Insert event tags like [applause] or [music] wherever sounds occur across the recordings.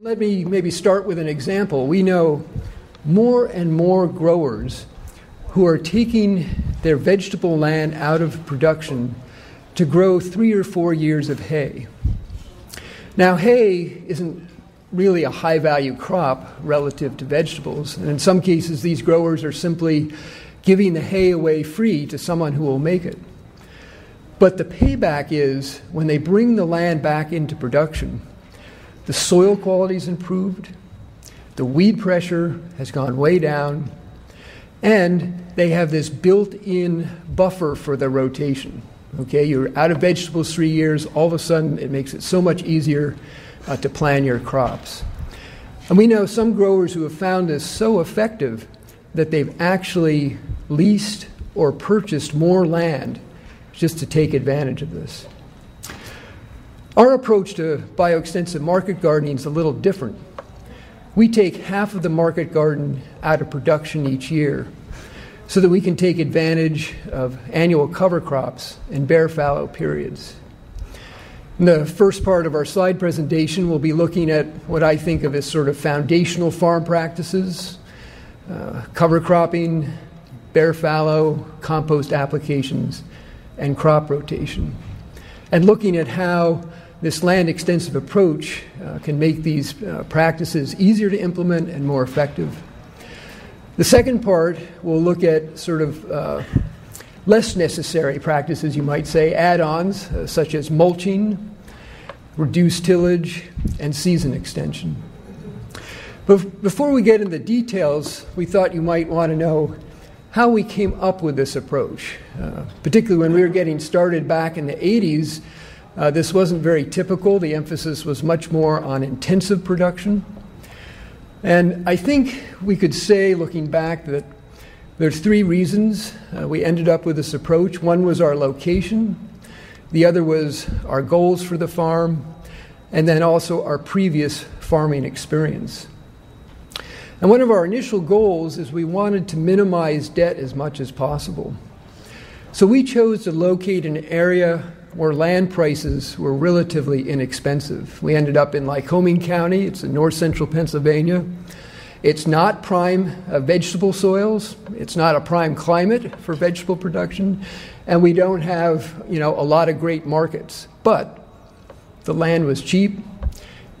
Let me maybe start with an example. We know more and more growers who are taking their vegetable land out of production to grow three or four years of hay. Now, hay isn't really a high value crop relative to vegetables, and in some cases, these growers are simply giving the hay away free to someone who will make it. But the payback is when they bring the land back into production, the soil quality is improved, the weed pressure has gone way down, and they have this built in buffer for the rotation. Okay, you're out of vegetables three years, all of a sudden it makes it so much easier uh, to plan your crops. And we know some growers who have found this so effective that they've actually leased or purchased more land just to take advantage of this. Our approach to bioextensive market gardening is a little different. We take half of the market garden out of production each year so that we can take advantage of annual cover crops and bare fallow periods. In the first part of our slide presentation, we'll be looking at what I think of as sort of foundational farm practices, uh, cover cropping, bare fallow, compost applications, and crop rotation, and looking at how this land extensive approach uh, can make these uh, practices easier to implement and more effective. The second part will look at sort of uh, less necessary practices, you might say, add ons uh, such as mulching, reduced tillage, and season extension. But before we get into the details, we thought you might want to know how we came up with this approach. Uh, particularly when we were getting started back in the 80s, uh, this wasn't very typical. The emphasis was much more on intensive production. And I think we could say, looking back, that there's three reasons uh, we ended up with this approach. One was our location, the other was our goals for the farm, and then also our previous farming experience. And one of our initial goals is we wanted to minimize debt as much as possible. So we chose to locate an area where land prices were relatively inexpensive. We ended up in Lycoming County, it's in north central Pennsylvania. It's not prime uh, vegetable soils, it's not a prime climate for vegetable production, and we don't have you know, a lot of great markets. But the land was cheap,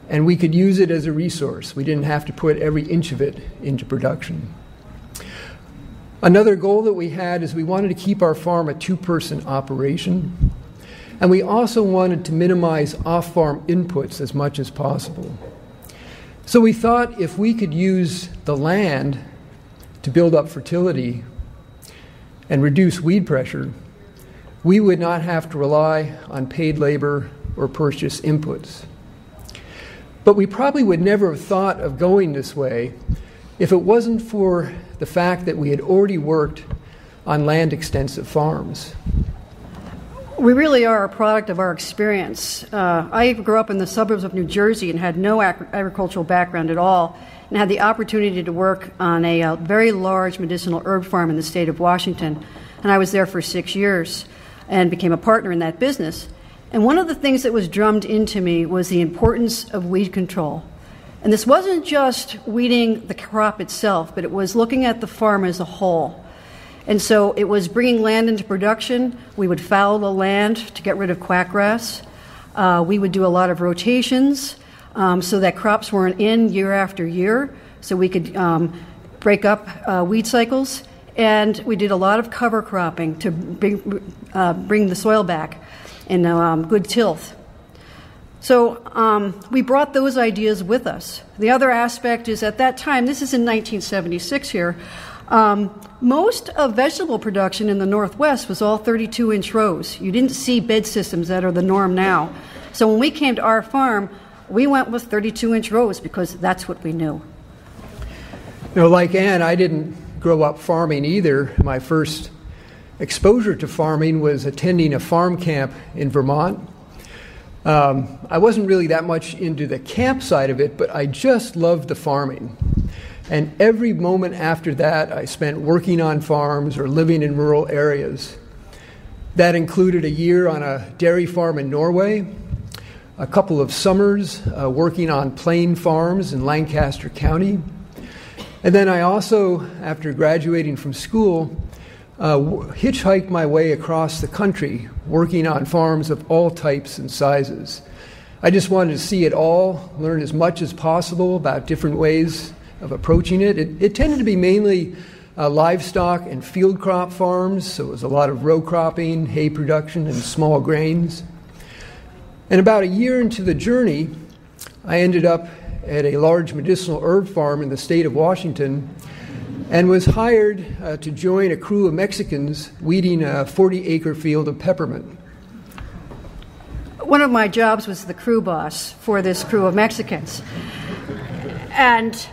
and we could use it as a resource. We didn't have to put every inch of it into production. Another goal that we had is we wanted to keep our farm a two person operation. And we also wanted to minimize off farm inputs as much as possible. So we thought if we could use the land to build up fertility and reduce weed pressure, we would not have to rely on paid labor or purchase inputs. But we probably would never have thought of going this way if it wasn't for the fact that we had already worked on land extensive farms. We really are a product of our experience. Uh, I grew up in the suburbs of New Jersey and had no ag- agricultural background at all, and had the opportunity to work on a, a, uh, very large medicinal herb farm in the state of Washington. And I was there for six years and became a partner in that business. And one of the things that was drummed into me was the importance of weed control. And this wasn't just weeding the crop itself, but it was looking at the farm as a whole. And so it was bringing land into production. We would fallow the land to get rid of quackgrass. Uh, we would do a lot of rotations um, so that crops weren't in year after year, so we could um, break up uh, weed cycles. And we did a lot of cover cropping to bring, uh, bring the soil back and um, good tilth. So um, we brought those ideas with us. The other aspect is at that time, this is in 1976 here, um, most of vegetable production in the Northwest was all 32 inch rows. You didn't see bed systems that are the norm now. So when we came to our farm, we went with 32 inch rows because that's what we knew. You know, like Anne, I didn't grow up farming either. My first exposure to farming was attending a farm camp in Vermont. Um, I wasn't really that much into the camp side of it, but I just loved the farming. And every moment after that, I spent working on farms or living in rural areas. That included a year on a dairy farm in Norway, a couple of summers uh, working on plain farms in Lancaster County. And then I also, after graduating from school, uh, hitchhiked my way across the country, working on farms of all types and sizes. I just wanted to see it all, learn as much as possible about different ways of approaching it. It, it tended to be mainly uh, livestock and field crop farms, so it was a lot of row cropping, hay production, and small grains. And about a year into the journey, I ended up at a large medicinal herb farm in the state of Washington and was hired uh, to join a crew of Mexicans weeding a 40 acre field of peppermint. One of my jobs was the crew boss for this crew of Mexicans. And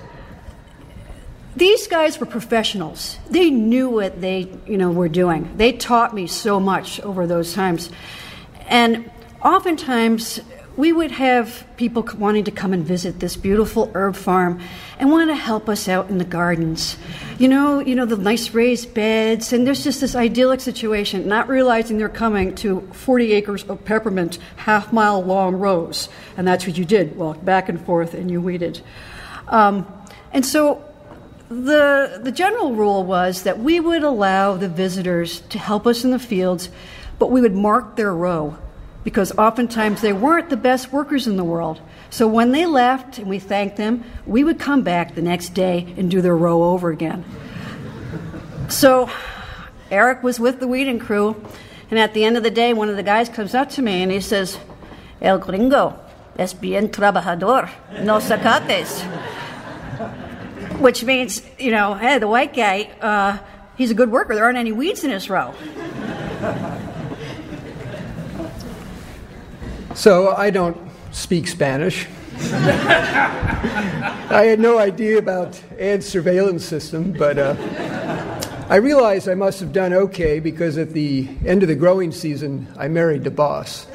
these guys were professionals. They knew what they, you know, were doing. They taught me so much over those times. And oftentimes we would have people wanting to come and visit this beautiful herb farm and want to help us out in the gardens. You know, you know the nice raised beds, and there's just this idyllic situation, not realizing they're coming to 40 acres of peppermint, half mile long rows, and that's what you did, walk back and forth, and you weeded. Um, and so the the general rule was that we would allow the visitors to help us in the fields, but we would mark their row because oftentimes they weren't the best workers in the world. So when they left and we thanked them, we would come back the next day and do their row over again. So Eric was with the weeding crew, and at the end of the day, one of the guys comes up to me and he says, El gringo es bien trabajador, no sacates. Which means, you know, hey, the white guy, uh, he's a good worker. There aren't any weeds in his row. So I don't speak Spanish. [laughs] I had no idea about Anne's surveillance system, but uh, I realized I must have done okay because at the end of the growing season, I married the boss.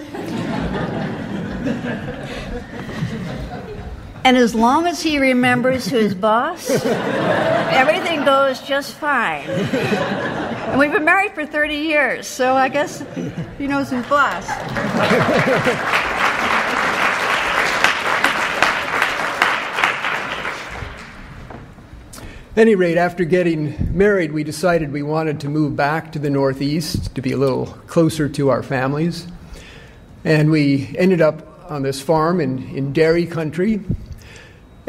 And as long as he remembers his boss, everything goes just fine. And we've been married for 30 years, so I guess he knows his boss. At any rate, after getting married, we decided we wanted to move back to the Northeast to be a little closer to our families. And we ended up on this farm in, in dairy country.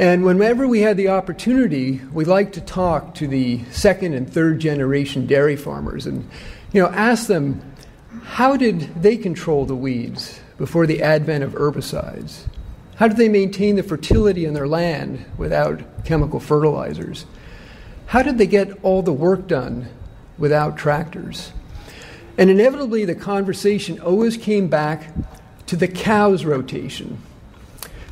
And whenever we had the opportunity, we liked to talk to the second and third generation dairy farmers and you know, ask them how did they control the weeds before the advent of herbicides? How did they maintain the fertility in their land without chemical fertilizers? How did they get all the work done without tractors? And inevitably, the conversation always came back to the cows rotation.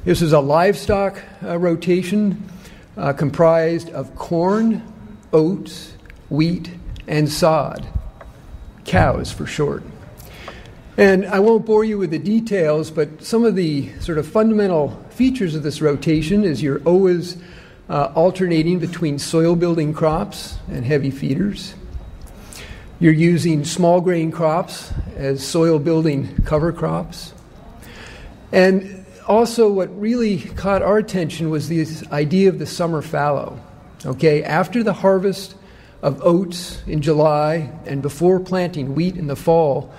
This is a livestock uh, rotation uh, comprised of corn, oats, wheat, and sod. Cows for short. And I won't bore you with the details, but some of the sort of fundamental features of this rotation is you're always uh, alternating between soil building crops and heavy feeders. You're using small grain crops as soil building cover crops. And also, what really caught our attention was this idea of the summer fallow. Okay, after the harvest of oats in July and before planting wheat in the fall,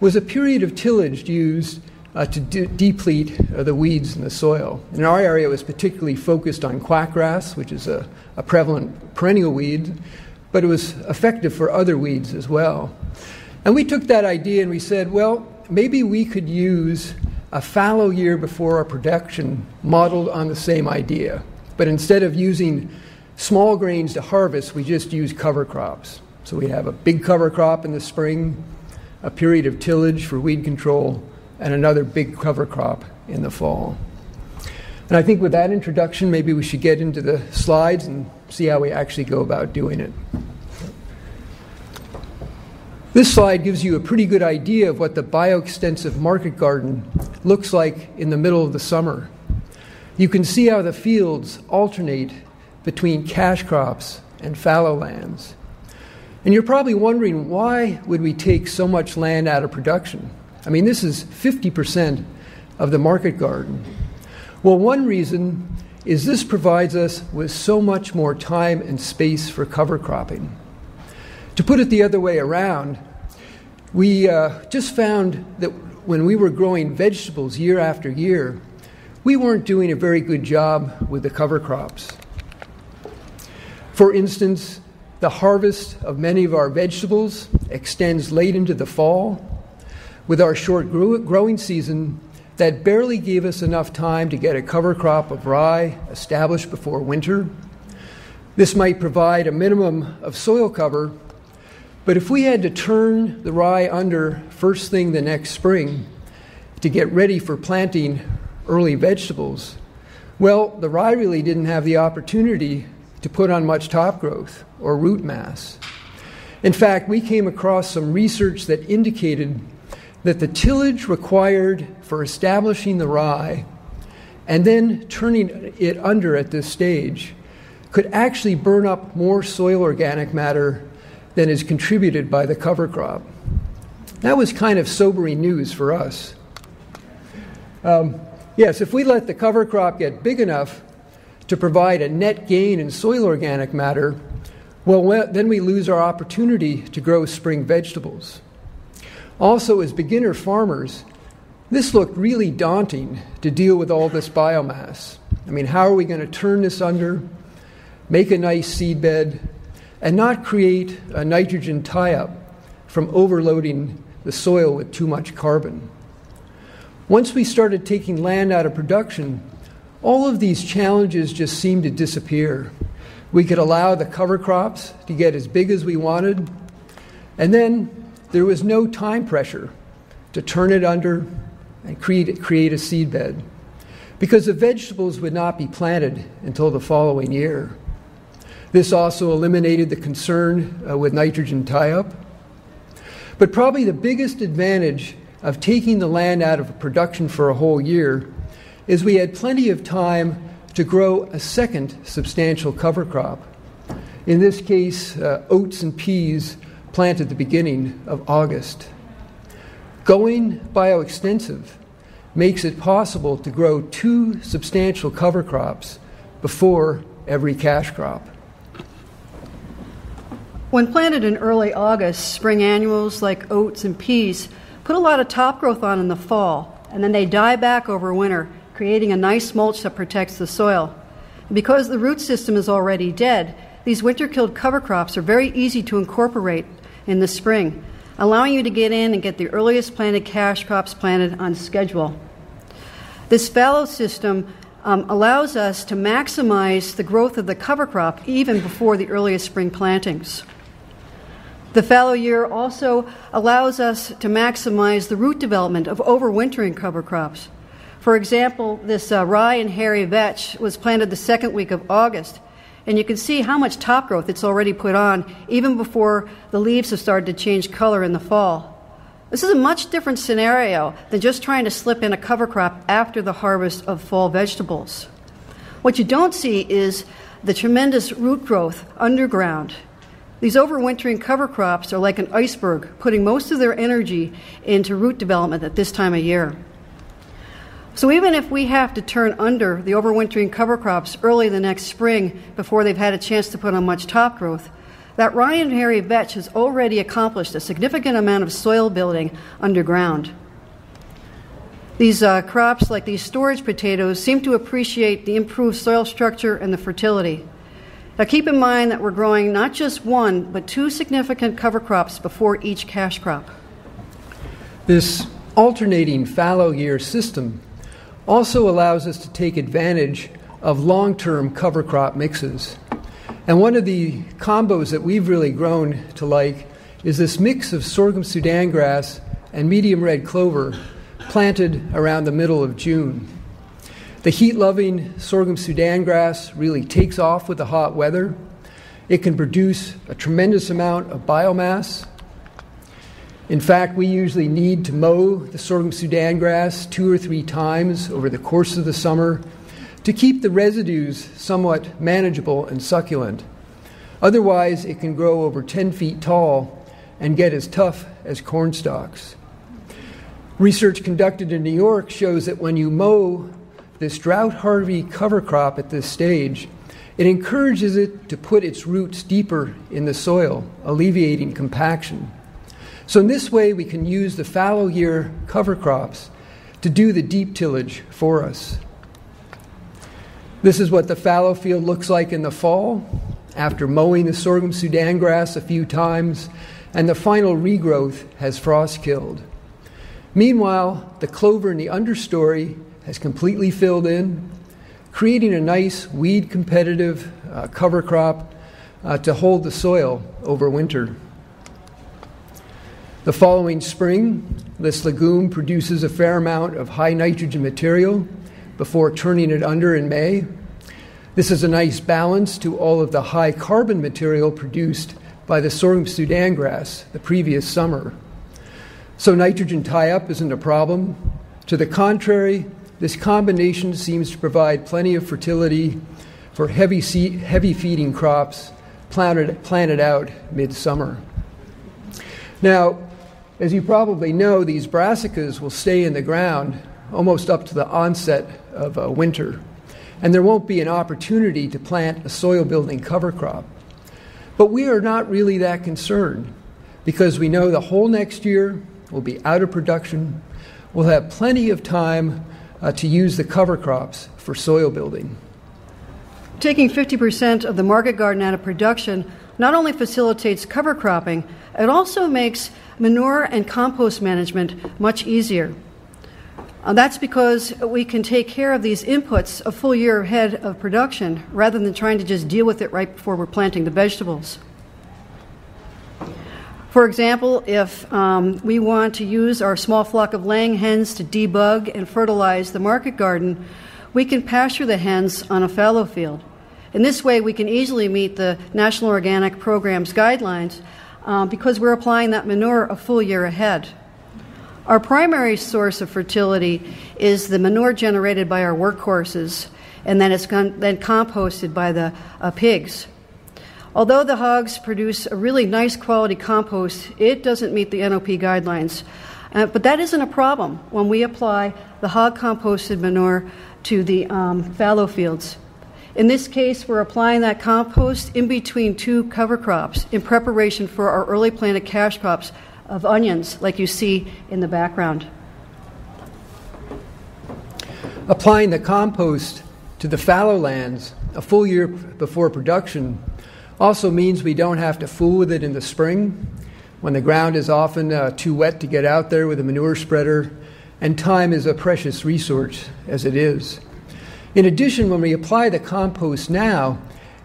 was a period of tillage used uh, to de- deplete uh, the weeds in the soil. In our area, it was particularly focused on quackgrass, which is a, a prevalent perennial weed, but it was effective for other weeds as well. And we took that idea and we said, well, maybe we could use a fallow year before our production modeled on the same idea. But instead of using small grains to harvest, we just use cover crops. So we have a big cover crop in the spring, a period of tillage for weed control, and another big cover crop in the fall. And I think with that introduction, maybe we should get into the slides and see how we actually go about doing it. This slide gives you a pretty good idea of what the bioextensive market garden looks like in the middle of the summer. You can see how the fields alternate between cash crops and fallow lands. And you're probably wondering why would we take so much land out of production? I mean, this is 50% of the market garden? Well, one reason is this provides us with so much more time and space for cover cropping. To put it the other way around, we uh, just found that when we were growing vegetables year after year, we weren't doing a very good job with the cover crops. For instance, the harvest of many of our vegetables extends late into the fall. With our short growing season, that barely gave us enough time to get a cover crop of rye established before winter. This might provide a minimum of soil cover, but if we had to turn the rye under first thing the next spring to get ready for planting early vegetables, well, the rye really didn't have the opportunity to put on much top growth or root mass. In fact, we came across some research that indicated that the tillage required for establishing the rye and then turning it under at this stage could actually burn up more soil organic matter than is contributed by the cover crop. That was kind of sobering news for us. Um, yes, if we let the cover crop get big enough to provide a net gain in soil organic matter, well, then we lose our opportunity to grow spring vegetables. Also, as beginner farmers, this looked really daunting to deal with all this biomass. I mean, how are we going to turn this under, make a nice seed bed, and not create a nitrogen tie up from overloading the soil with too much carbon? Once we started taking land out of production, all of these challenges just seemed to disappear. We could allow the cover crops to get as big as we wanted, and then there was no time pressure to turn it under and create, create a seed bed because the vegetables would not be planted until the following year. This also eliminated the concern uh, with nitrogen tie up. But probably the biggest advantage of taking the land out of production for a whole year is we had plenty of time to grow a second substantial cover crop. In this case, uh, oats and peas planted the beginning of August. Going bioextensive makes it possible to grow two substantial cover crops before every cash crop. When planted in early August, spring annuals like oats and peas put a lot of top growth on in the fall, and then they die back over winter, creating a nice mulch that protects the soil. Because the root system is already dead, these winter killed cover crops are very easy to incorporate in the spring, allowing you to get in and get the earliest planted cash crops planted on schedule. This fallow system um, allows us to maximize the growth of the cover crop even before the earliest spring plantings. The fallow year also allows us to maximize the root development of overwintering cover crops. For example, this uh, rye and hairy vetch was planted the second week of August, and you can see how much top growth it's already put on even before the leaves have started to change color in the fall. This is a much different scenario than just trying to slip in a cover crop after the harvest of fall vegetables. What you don't see is the tremendous root growth underground. These overwintering cover crops are like an iceberg, putting most of their energy into root development at this time of year. So even if we have to turn under the overwintering cover crops early the next spring before they've had a chance to put on much top growth, that rye and hairy vetch has already accomplished a significant amount of soil building underground. These uh, crops, like these storage potatoes, seem to appreciate the improved soil structure and the fertility. Now, keep in mind that we're growing not just one, but two significant cover crops before each cash crop. This alternating fallow year system also allows us to take advantage of long term cover crop mixes. And one of the combos that we've really grown to like is this mix of sorghum Sudan grass and medium red clover planted around the middle of June. The heat loving sorghum Sudan grass really takes off with the hot weather. It can produce a tremendous amount of biomass in fact, we usually need to mow the sorghum Sudan grass two or three times over the course of the summer to keep the residues somewhat manageable and succulent. Otherwise, it can grow over 10 feet tall and get as tough as corn stalks. Research conducted in New York shows that when you mow this drought hardy cover crop at this stage, it encourages it to put its roots deeper in the soil, alleviating compaction. So, in this way, we can use the fallow year cover crops to do the deep tillage for us. This is what the fallow field looks like in the fall after mowing the sorghum Sudan grass a few times and the final regrowth has frost killed. Meanwhile, the clover in the understory has completely filled in, creating a nice weed competitive uh, cover crop uh, to hold the soil over winter. The following spring, this legume produces a fair amount of high nitrogen material before turning it under in May. This is a nice balance to all of the high carbon material produced by the sorghum Sudan grass the previous summer. So, nitrogen tie up isn't a problem. To the contrary, this combination seems to provide plenty of fertility for heavy, heavy feeding crops planted, planted out midsummer. Now, as you probably know, these brassicas will stay in the ground almost up to the onset of uh, winter, and there won't be an opportunity to plant a soil building cover crop. But we are not really that concerned because we know the whole next year will be out of production. We'll have plenty of time uh, to use the cover crops for soil building. Taking 50% of the market garden out of production not only facilitates cover cropping, it also makes manure and compost management much easier. Uh, that's because we can take care of these inputs a full year ahead of production rather than trying to just deal with it right before we're planting the vegetables. For example, if um, we want to use our small flock of laying hens to debug and fertilize the market garden, we can pasture the hens on a fallow field. In this way, we can easily meet the National Organic Program's guidelines um, because we're applying that manure a full year ahead. Our primary source of fertility is the manure generated by our workhorses, and then it's con- then composted by the uh, pigs. Although the hogs produce a really nice quality compost, it doesn't meet the NOP guidelines. Uh, but that isn't a problem when we apply the hog composted manure to the um, fallow fields. In this case, we're applying that compost in between two cover crops in preparation for our early planted cash crops of onions, like you see in the background. Applying the compost to the fallow lands a full year before production also means we don't have to fool with it in the spring when the ground is often uh, too wet to get out there with a manure spreader, and time is a precious resource as it is. In addition, when we apply the compost now,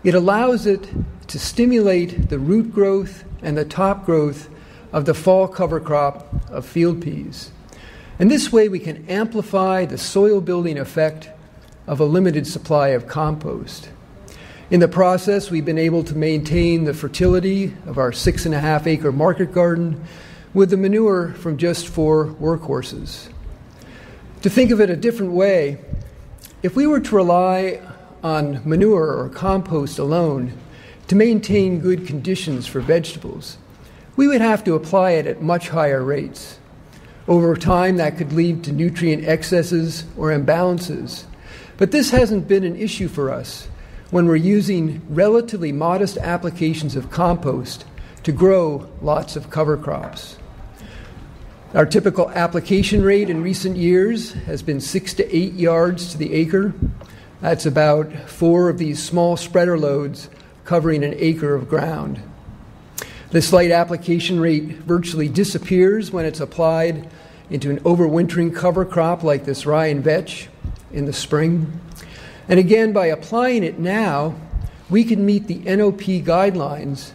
it allows it to stimulate the root growth and the top growth of the fall cover crop of field peas. And this way, we can amplify the soil building effect of a limited supply of compost. In the process, we've been able to maintain the fertility of our six and a half acre market garden with the manure from just four workhorses. To think of it a different way, if we were to rely on manure or compost alone to maintain good conditions for vegetables, we would have to apply it at much higher rates. Over time, that could lead to nutrient excesses or imbalances. But this hasn't been an issue for us when we're using relatively modest applications of compost to grow lots of cover crops. Our typical application rate in recent years has been six to eight yards to the acre. That's about four of these small spreader loads covering an acre of ground. This light application rate virtually disappears when it's applied into an overwintering cover crop like this rye and vetch in the spring. And again, by applying it now, we can meet the NOP guidelines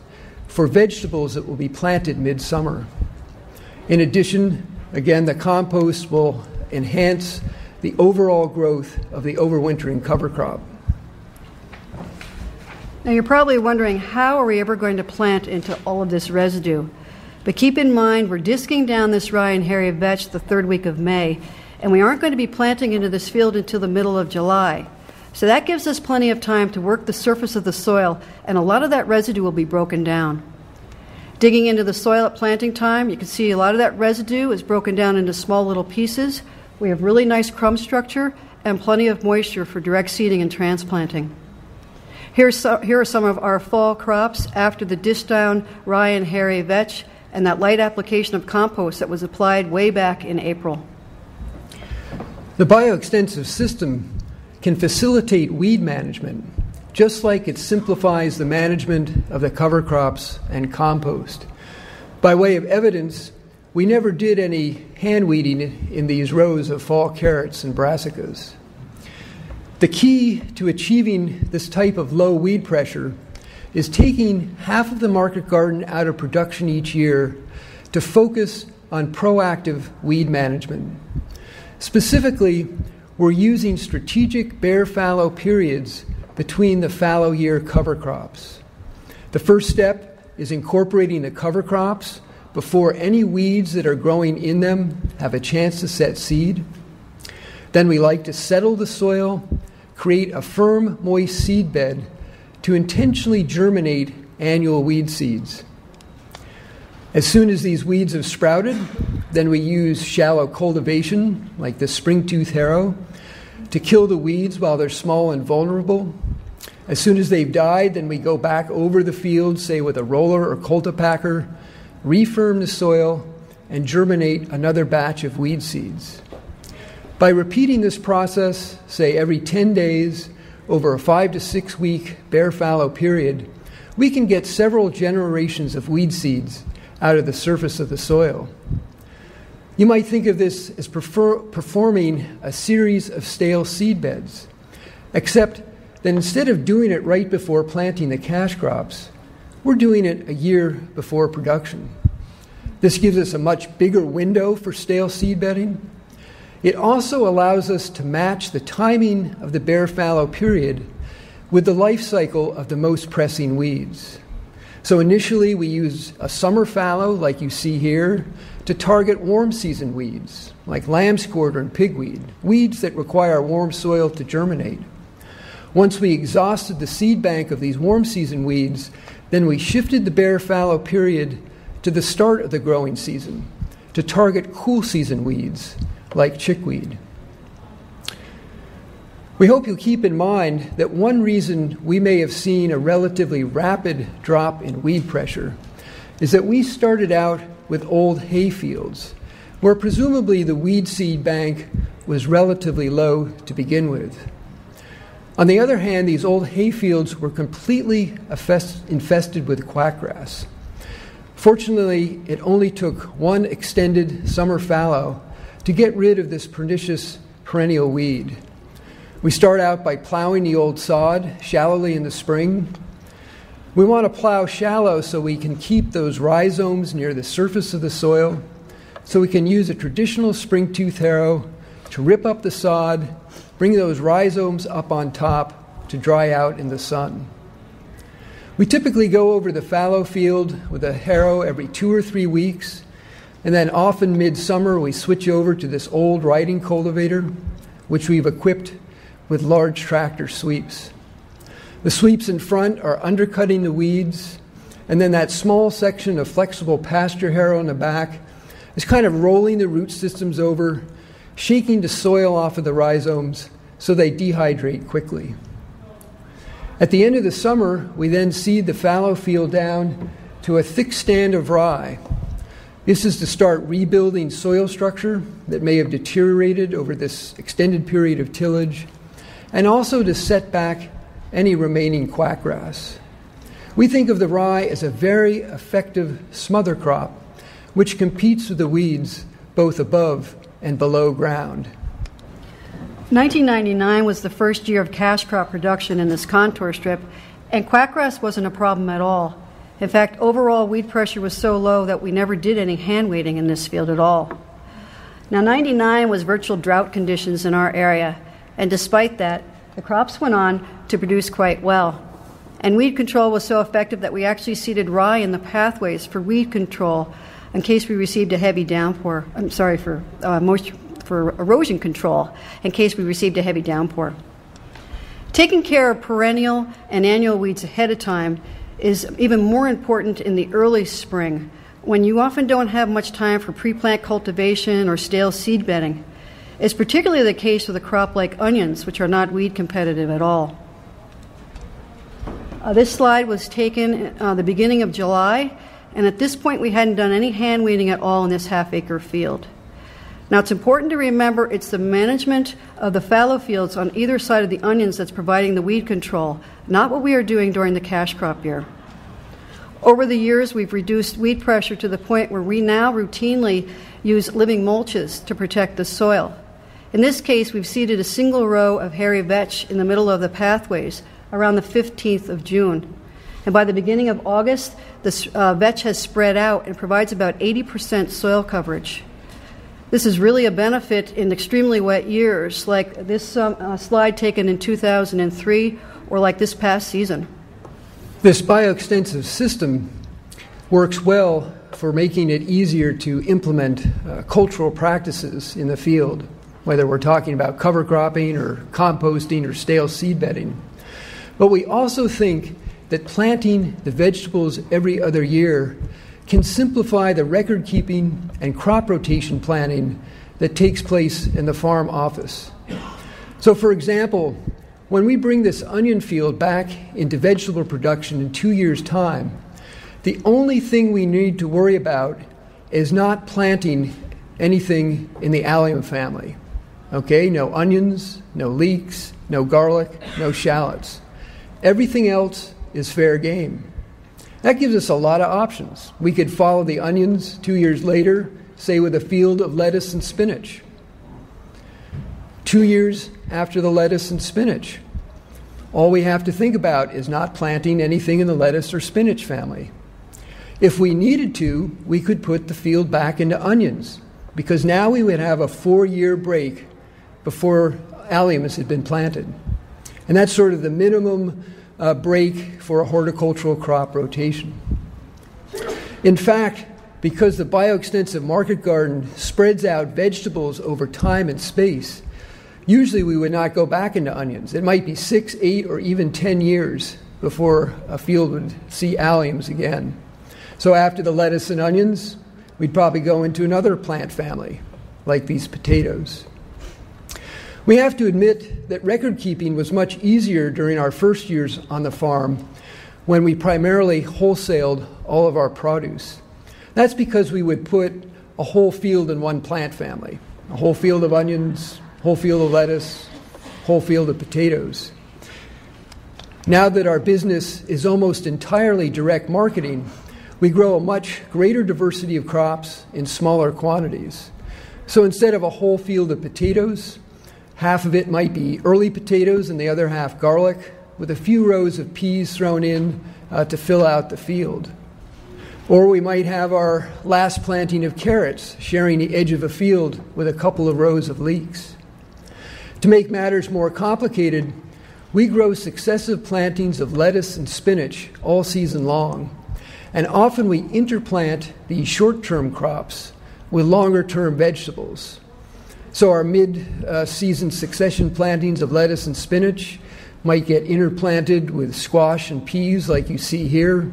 for vegetables that will be planted midsummer. In addition, again, the compost will enhance the overall growth of the overwintering cover crop. Now, you're probably wondering how are we ever going to plant into all of this residue? But keep in mind, we're disking down this rye and hairy vetch the third week of May, and we aren't going to be planting into this field until the middle of July. So that gives us plenty of time to work the surface of the soil, and a lot of that residue will be broken down. Digging into the soil at planting time, you can see a lot of that residue is broken down into small little pieces. We have really nice crumb structure and plenty of moisture for direct seeding and transplanting. Here's so, here are some of our fall crops after the disked down rye and hairy vetch and that light application of compost that was applied way back in April. The bioextensive system can facilitate weed management, just like it simplifies the management of the cover crops and compost. By way of evidence, we never did any hand weeding in these rows of fall carrots and brassicas. The key to achieving this type of low weed pressure is taking half of the market garden out of production each year to focus on proactive weed management. Specifically, we're using strategic bare fallow periods between the fallow year cover crops. The first step is incorporating the cover crops before any weeds that are growing in them have a chance to set seed. Then we like to settle the soil, create a firm, moist seed bed to intentionally germinate annual weed seeds. As soon as these weeds have sprouted, then we use shallow cultivation, like the springtooth harrow, to kill the weeds while they're small and vulnerable. As soon as they've died, then we go back over the field, say with a roller or cultipacker, refirm the soil, and germinate another batch of weed seeds. By repeating this process, say every 10 days over a five to six week bare fallow period, we can get several generations of weed seeds out of the surface of the soil. You might think of this as prefer- performing a series of stale seed beds, except that instead of doing it right before planting the cash crops, we're doing it a year before production. This gives us a much bigger window for stale seed bedding. It also allows us to match the timing of the bare fallow period with the life cycle of the most pressing weeds. So initially, we use a summer fallow, like you see here, to target warm season weeds, like lamb's quarter and pigweed, weeds that require warm soil to germinate. Once we exhausted the seed bank of these warm season weeds, then we shifted the bare fallow period to the start of the growing season to target cool season weeds, like chickweed. We hope you'll keep in mind that one reason we may have seen a relatively rapid drop in weed pressure is that we started out with old hay fields, where presumably the weed seed bank was relatively low to begin with. On the other hand, these old hay fields were completely infested with quackgrass. Fortunately, it only took one extended summer fallow to get rid of this pernicious perennial weed. We start out by plowing the old sod shallowly in the spring. We want to plow shallow so we can keep those rhizomes near the surface of the soil, so we can use a traditional spring tooth harrow to rip up the sod, bring those rhizomes up on top to dry out in the sun. We typically go over the fallow field with a harrow every two or three weeks, and then often midsummer we switch over to this old riding cultivator, which we've equipped with large tractor sweeps. The sweeps in front are undercutting the weeds, and then that small section of flexible pasture harrow in the back is kind of rolling the root systems over, shaking the soil off of the rhizomes so they dehydrate quickly. At the end of the summer, we then seed the fallow field down to a thick stand of rye. This is to start rebuilding soil structure that may have deteriorated over this extended period of tillage and also to set back any remaining quackgrass. We think of the rye as a very effective smother crop, which competes with the weeds both above and below ground. 1999 was the first year of cash crop production in this contour strip, and quackgrass wasn't a problem at all. In fact, overall weed pressure was so low that we never did any hand weeding in this field at all. Now, 99 was virtual drought conditions in our area, and despite that, the crops went on to produce quite well. And weed control was so effective that we actually seeded rye in the pathways for weed control in case we received a heavy downpour. I'm sorry, for uh, moisture, for erosion control in case we received a heavy downpour. Taking care of perennial and annual weeds ahead of time is even more important in the early spring when you often don't have much time for pre plant cultivation or stale seed bedding. It's particularly the case with a crop like onions, which are not weed competitive at all. Uh, this slide was taken uh, the beginning of July, and at this point we hadn't done any hand weeding at all in this half acre field. Now it's important to remember it's the management of the fallow fields on either side of the onions that's providing the weed control, not what we are doing during the cash crop year. Over the years, we've reduced weed pressure to the point where we now routinely use living mulches to protect the soil. In this case, we've seeded a single row of hairy vetch in the middle of the pathways around the 15th of June. And by the beginning of August, the uh, vetch has spread out and provides about 80% soil coverage. This is really a benefit in extremely wet years, like this um, uh, slide taken in 2003 or like this past season. This bioextensive system works well for making it easier to implement uh, cultural practices in the field, whether we're talking about cover cropping or composting or stale seed bedding. But we also think that planting the vegetables every other year can simplify the record keeping and crop rotation planning that takes place in the farm office. So, for example, when we bring this onion field back into vegetable production in two years' time, the only thing we need to worry about is not planting anything in the allium family. Okay, no onions, no leeks, no garlic, no shallots. Everything else is fair game. That gives us a lot of options. We could follow the onions two years later, say with a field of lettuce and spinach. Two years after the lettuce and spinach. All we have to think about is not planting anything in the lettuce or spinach family. If we needed to, we could put the field back into onions because now we would have a four year break before alliums had been planted. And that's sort of the minimum uh, break for a horticultural crop rotation. In fact, because the bioextensive market garden spreads out vegetables over time and space, usually we would not go back into onions. It might be six, eight, or even ten years before a field would see alliums again. So after the lettuce and onions, we'd probably go into another plant family, like these potatoes. We have to admit that record keeping was much easier during our first years on the farm when we primarily wholesaled all of our produce. That's because we would put a whole field in one plant family a whole field of onions, whole field of lettuce, whole field of potatoes. Now that our business is almost entirely direct marketing, we grow a much greater diversity of crops in smaller quantities. So instead of a whole field of potatoes, Half of it might be early potatoes and the other half garlic, with a few rows of peas thrown in uh, to fill out the field. Or we might have our last planting of carrots sharing the edge of a field with a couple of rows of leeks. To make matters more complicated, we grow successive plantings of lettuce and spinach all season long, and often we interplant these short term crops with longer term vegetables. So our mid uh, season succession plantings of lettuce and spinach might get interplanted with squash and peas, like you see here.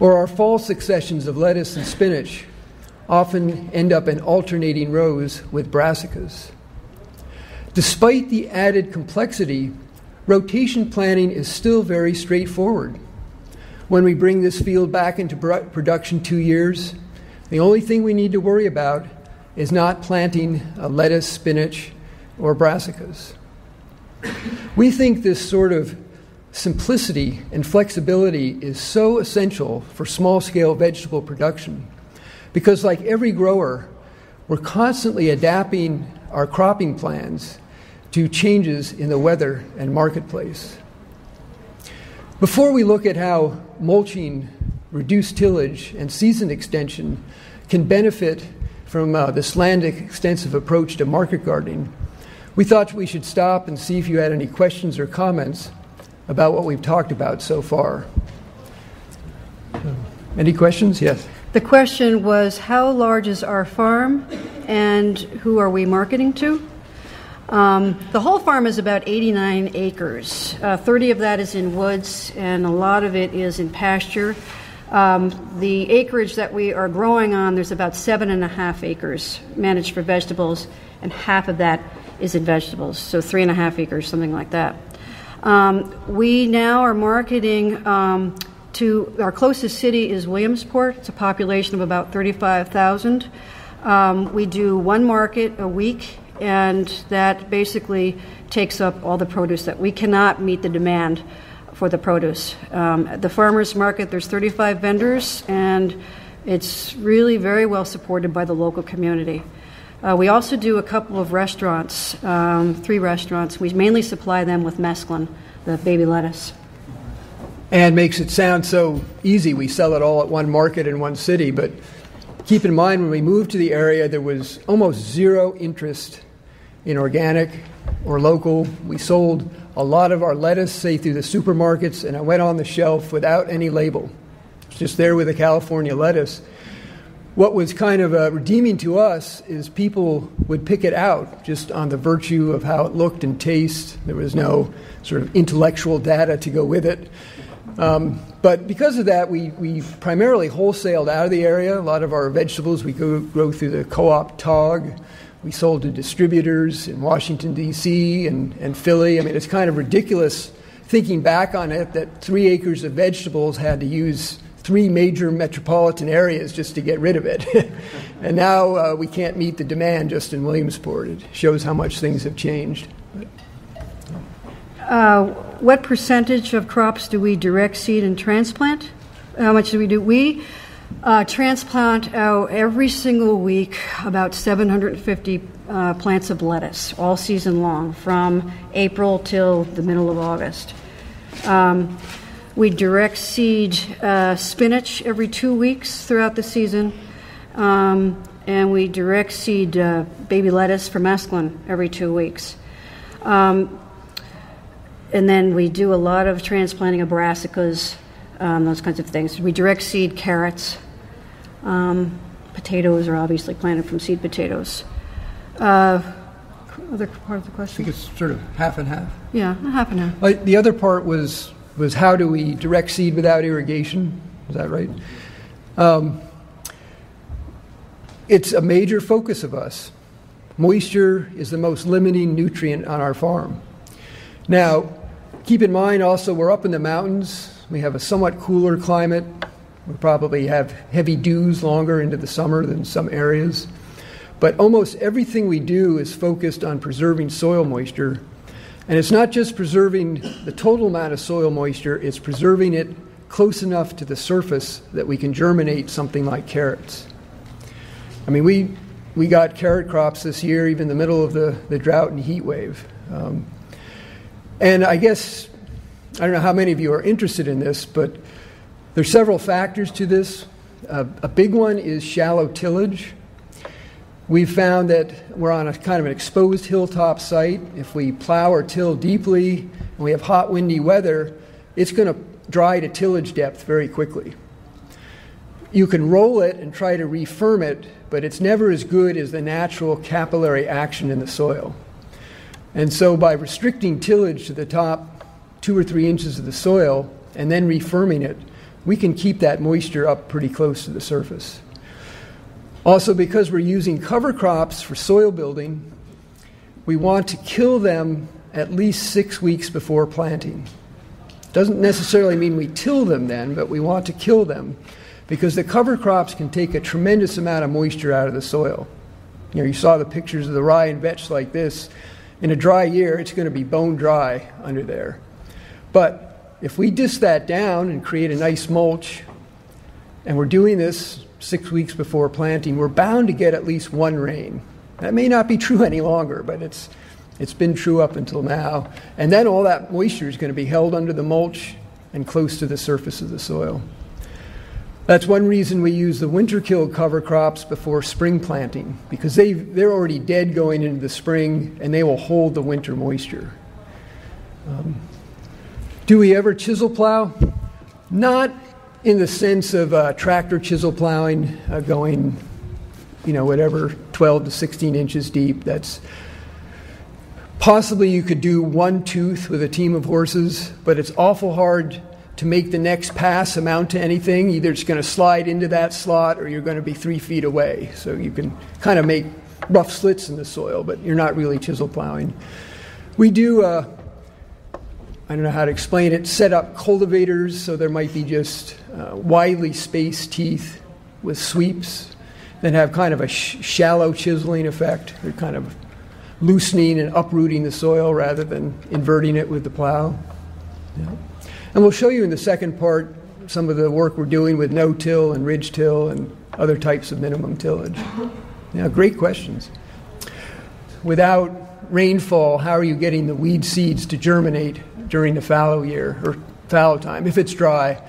Or our fall successions of lettuce and spinach often end up in alternating rows with brassicas. Despite the added complexity, rotation planning is still very straightforward. When we bring this field back into production two years, the only thing we need to worry about is not planting uh, lettuce, spinach, or brassicas. We think this sort of simplicity and flexibility is so essential for small scale vegetable production because, like every grower, we're constantly adapting our cropping plans to changes in the weather and marketplace. Before we look at how mulching, reduced tillage, and season extension can benefit from uh, this land extensive approach to market gardening, we thought we should stop and see if you had any questions or comments about what we've talked about so far. Any questions? Yes. The question was How large is our farm and who are we marketing to? Um, the whole farm is about 89 acres. Uh, 30 of that is in woods, and a lot of it is in pasture. Um, the acreage that we are growing on, there's about seven and a half acres managed for vegetables, and half of that is in vegetables, so three and a half acres, something like that. Um, we now are marketing um, to our closest city is Williamsport. It's a population of about 35,000. Um, we do one market a week and that basically takes up all the produce that we cannot meet the demand for the produce. Um, at the farmers market, there's 35 vendors, and it's really very well supported by the local community. Uh, we also do a couple of restaurants, um, three restaurants. We mainly supply them with mesclun, the baby lettuce. Anne makes it sound so easy. We sell it all at one market in one city, but keep in mind when we moved to the area, there was almost zero interest in organic or local. We sold a lot of our lettuce, say, through the supermarkets, and it went on the shelf without any label. It's just there with the California lettuce. What was kind of uh, redeeming to us is people would pick it out just on the virtue of how it looked and taste. There was no sort of intellectual data to go with it. Um, but because of that, we, we primarily wholesaled out of the area. A lot of our vegetables we go, grow through the co op TOG. We sold to distributors in Washington, D.C. And, and Philly. I mean, it's kind of ridiculous thinking back on it that three acres of vegetables had to use three major metropolitan areas just to get rid of it. [laughs] and now uh, we can't meet the demand just in Williamsport. It shows how much things have changed. Uh, what percentage of crops do we direct seed and transplant? How much do we do? We uh, transplant out every single week about 750 uh, plants of lettuce all season long from April till the middle of August. Um, we direct seed uh, spinach every two weeks throughout the season, um, and we direct seed uh, baby lettuce for mesclun every two weeks. Um, and then we do a lot of transplanting of brassicas, um, those kinds of things. We direct seed carrots. Um, potatoes are obviously planted from seed potatoes. Uh, other part of the question? I think it's sort of half and half. Yeah, half an hour. Uh, the other part was was how do we direct seed without irrigation? Is that right? Um, it's a major focus of us. Moisture is the most limiting nutrient on our farm. Now, keep in mind also we're up in the mountains. We have a somewhat cooler climate. We probably have heavy dews longer into the summer than some areas. But almost everything we do is focused on preserving soil moisture and it's not just preserving the total amount of soil moisture, it's preserving it close enough to the surface that we can germinate something like carrots. I mean, we, we got carrot crops this year, even in the middle of the, the drought and heat wave. Um, and I guess, I don't know how many of you are interested in this, but there's several factors to this. Uh, a big one is shallow tillage. We've found that we're on a kind of an exposed hilltop site. If we plow or till deeply and we have hot, windy weather, it's going to dry to tillage depth very quickly. You can roll it and try to refirm it, but it's never as good as the natural capillary action in the soil. And so, by restricting tillage to the top two or three inches of the soil and then refirming it, we can keep that moisture up pretty close to the surface. Also, because we're using cover crops for soil building, we want to kill them at least six weeks before planting. Doesn't necessarily mean we till them then, but we want to kill them because the cover crops can take a tremendous amount of moisture out of the soil. You know, you saw the pictures of the rye and vetch like this. In a dry year, it's going to be bone dry under there. But if we disc that down and create a nice mulch, and we're doing this six weeks before planting, we're bound to get at least one rain. That may not be [laughs] true any longer, but it's, it's been true up until now. And then all that moisture is going to be held under the mulch and close to the surface of the soil. That's one reason we use the winter kill cover crops before spring planting, because they, they're already dead going into the spring and they will hold the winter moisture. Um, do we ever chisel plow? Not in the sense of uh, tractor chisel plowing uh, going, you know, whatever, 12 to 16 inches deep. That's Possibly you could do one tooth with a team of horses, but it's awful hard to make the next pass amount to anything. Either it's going to slide into that slot or you're going to be three feet away. So you can kind of make rough slits in the soil, but you're not really chisel plowing. We do, uh, I don't know how to explain it, set up cultivators, so there might be just uh, widely spaced teeth with sweeps that have kind of a sh- shallow chiseling effect. They're kind of loosening and uprooting the soil rather than inverting it with the plow. Yeah. And we'll show you in the second part some of the work we're doing with no till and ridge till and other types of minimum tillage. Yeah, great questions. Without rainfall, how are you getting the weed seeds to germinate during the fallow year or fallow time if it's dry?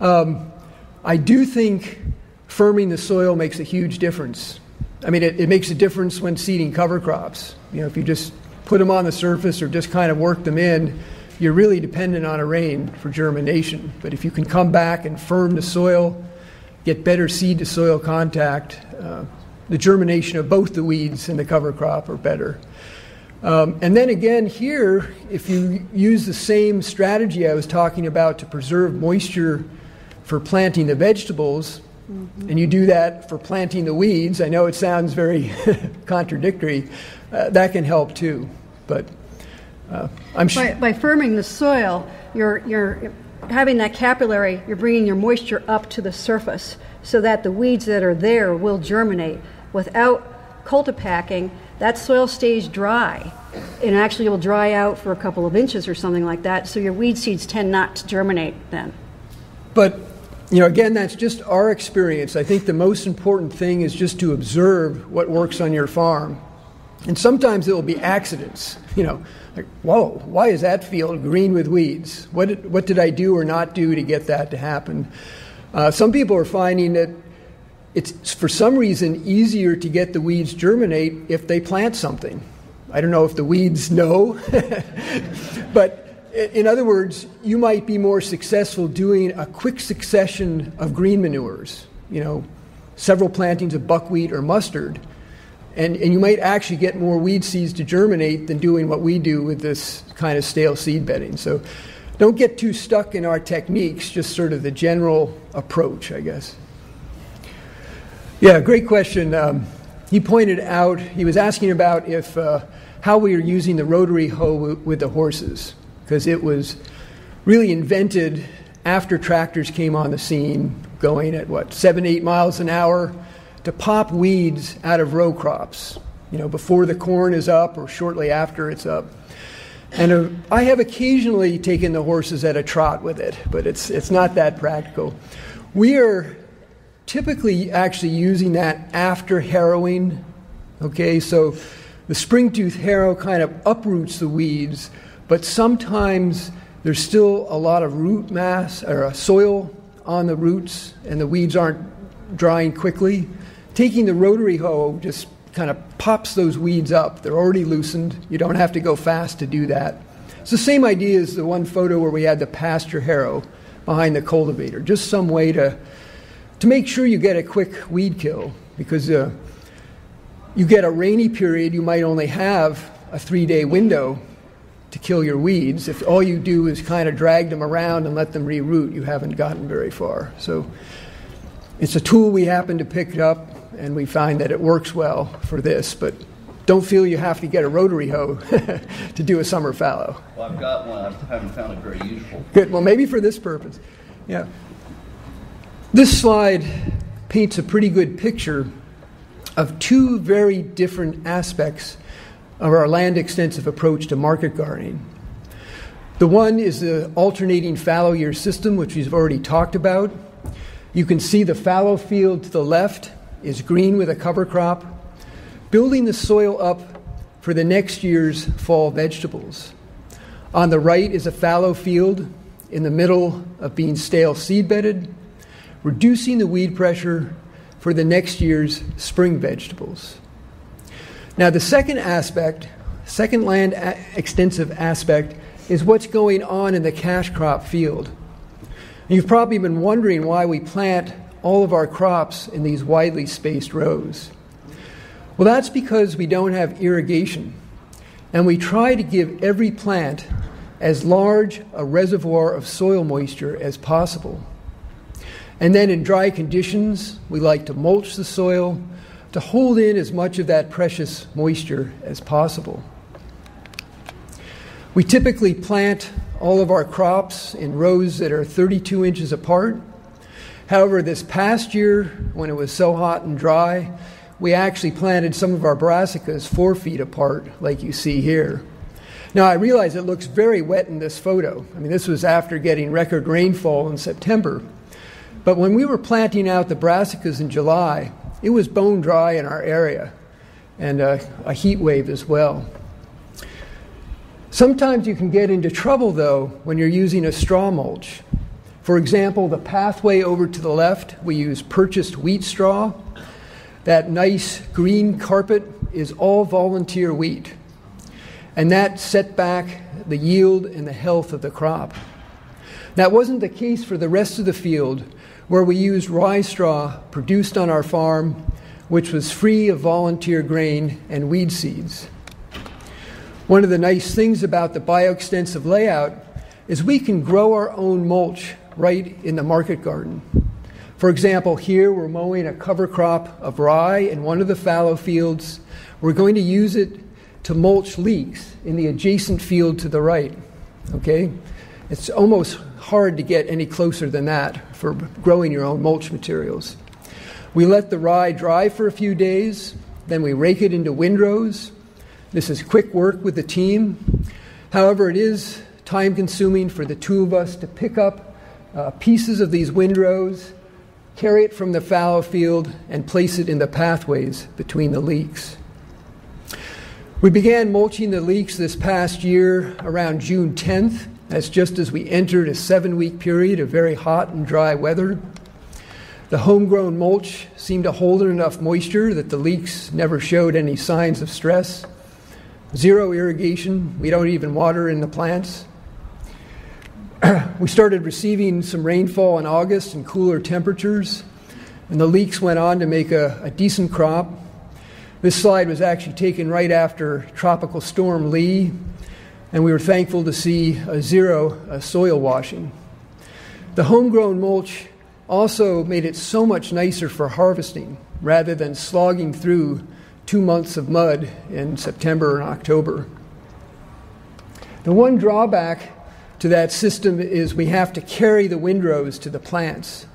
Um, I do think firming the soil makes a huge difference. I mean, it, it makes a difference when seeding cover crops. You know, if you just put them on the surface or just kind of work them in, you're really dependent on a rain for germination. But if you can come back and firm the soil, get better seed to soil contact, uh, the germination of both the weeds and the cover crop are better. Um, and then again, here, if you use the same strategy I was talking about to preserve moisture for planting the vegetables, mm-hmm. and you do that for planting the weeds, I know it sounds very [laughs] contradictory, uh, that can help too. But uh, I'm sure. By, by, firming the soil, you're, you're having that capillary, you're bringing your moisture up to the surface so that the weeds that are there will germinate. Without cultipacking, that soil stays dry and actually will dry out for a couple of inches or something like that, so your weed seeds tend not to germinate then. But you know, again, that's just our experience. I think the most important thing is just to observe what works on your farm. And sometimes it will be accidents. You know, like, whoa, why is that field green with weeds? What did, what did I do or not do to get that to happen? Uh, some people are finding that it's for some reason easier to get the weeds germinate if they plant something. I don't know if the weeds know, [laughs] but in other words, you might be more successful doing a quick succession of green manures, you know, several plantings of buckwheat or mustard and, and you might actually get more weed seeds to germinate than doing what we do with this kind of stale seed bedding. So don't get too stuck in our techniques, just sort of the general approach, I guess. Yeah, great question. Um, he pointed out, he was asking about if uh, how we are using the rotary hoe w- with the horses, because it was really invented after tractors came on the scene, going at what, seven, eight miles an hour to pop weeds out of row crops, you know, before the corn is up or shortly after it's up. And uh, I have occasionally taken the horses at a trot with it, but it's, it's not that practical. We are typically actually using that after harrowing. Okay, so the springtooth harrow kind of uproots the weeds, but sometimes there's still a lot of root mass or uh, soil on the roots, and the weeds aren't drying quickly taking the rotary hoe just kind of pops those weeds up. They're already loosened. You don't have to go fast to do that. It's the same idea as the one photo where we had the pasture harrow behind the cultivator. Just some way to, to make sure you get a quick weed kill because uh, you get a rainy period, you might only have a three day window to kill your weeds. If all you do is kind of drag them around and let them reroot, you haven't gotten very far. So it's a tool we happen to pick up and we find that it works well for this, but don't feel you have to get a rotary hoe [laughs] to do a summer fallow. Well, I've got one. I haven't found it very useful. Good. Well, maybe for this purpose. Yeah. This slide paints a pretty good picture of two very different aspects of our land extensive approach to market gardening. The one is the alternating fallow year system, which we've already talked about. You can see the fallow field to the left is green with a cover crop, building the soil up for the next year's fall vegetables. On the right is a fallow field in the middle of being stale seed bedded, reducing the weed pressure for the next year's spring vegetables. Now, the second aspect, second land extensive aspect, is what's going on in the cash crop field. You've probably been wondering why we plant all of our crops in these widely spaced rows? Well, that's because we don't have irrigation. and we try to give every plant as large a reservoir of soil moisture as possible. And then in dry conditions, we like to mulch the soil to hold in as much of that precious moisture as possible. We typically plant all of our crops in rows that are 32 inches apart. However, this past year, when it was so hot and dry, we actually planted some of our brassicas four feet apart, like you see here. Now, I realize it looks very wet in this photo. I mean, this was after getting record rainfall in September. But when we were planting out the brassicas in July, it was bone dry in our area and a, a heat wave as well. Sometimes you can get into trouble, though, when you're using a straw mulch. For example, the pathway over to the left, we use purchased wheat straw. That nice green carpet is all volunteer wheat and that set back the yield and the health of the crop. That wasn't the case for the rest of the field, where we used rye straw produced on our farm, which was free of volunteer grain and weed seeds. One of the nice things about the bioextensive layout is we can grow our own mulch right in the market garden. For example, here we're mowing a cover crop of rye in one of the fallow fields. We're going to use it to mulch leeks in the adjacent field to the right. Okay? It's almost hard to get any closer than that for growing your own mulch materials. We let the rye dry for a few days, then we rake it into windrows. This is quick work with the team. However, it is time consuming for the two of us to pick up uh, pieces of these windrows, carry it from the fallow field, and place it in the pathways between the leeks. We began mulching the leeks this past year around June 10th. That's just as we entered a seven week period of very hot and dry weather. The homegrown mulch seemed to hold in enough moisture that the leeks never showed any signs of stress. Zero irrigation, we don't even water in the plants. [clears throat] we started receiving some rainfall in August and cooler temperatures, and the leeks went on to make a, a decent crop. This slide was actually taken right after Tropical Storm Lee, and we were thankful to see a zero soil washing. The homegrown mulch also made it so much nicer for harvesting rather than slogging through two months of mud in September and October. The one drawback to that system is we have to carry the windrows to the plants.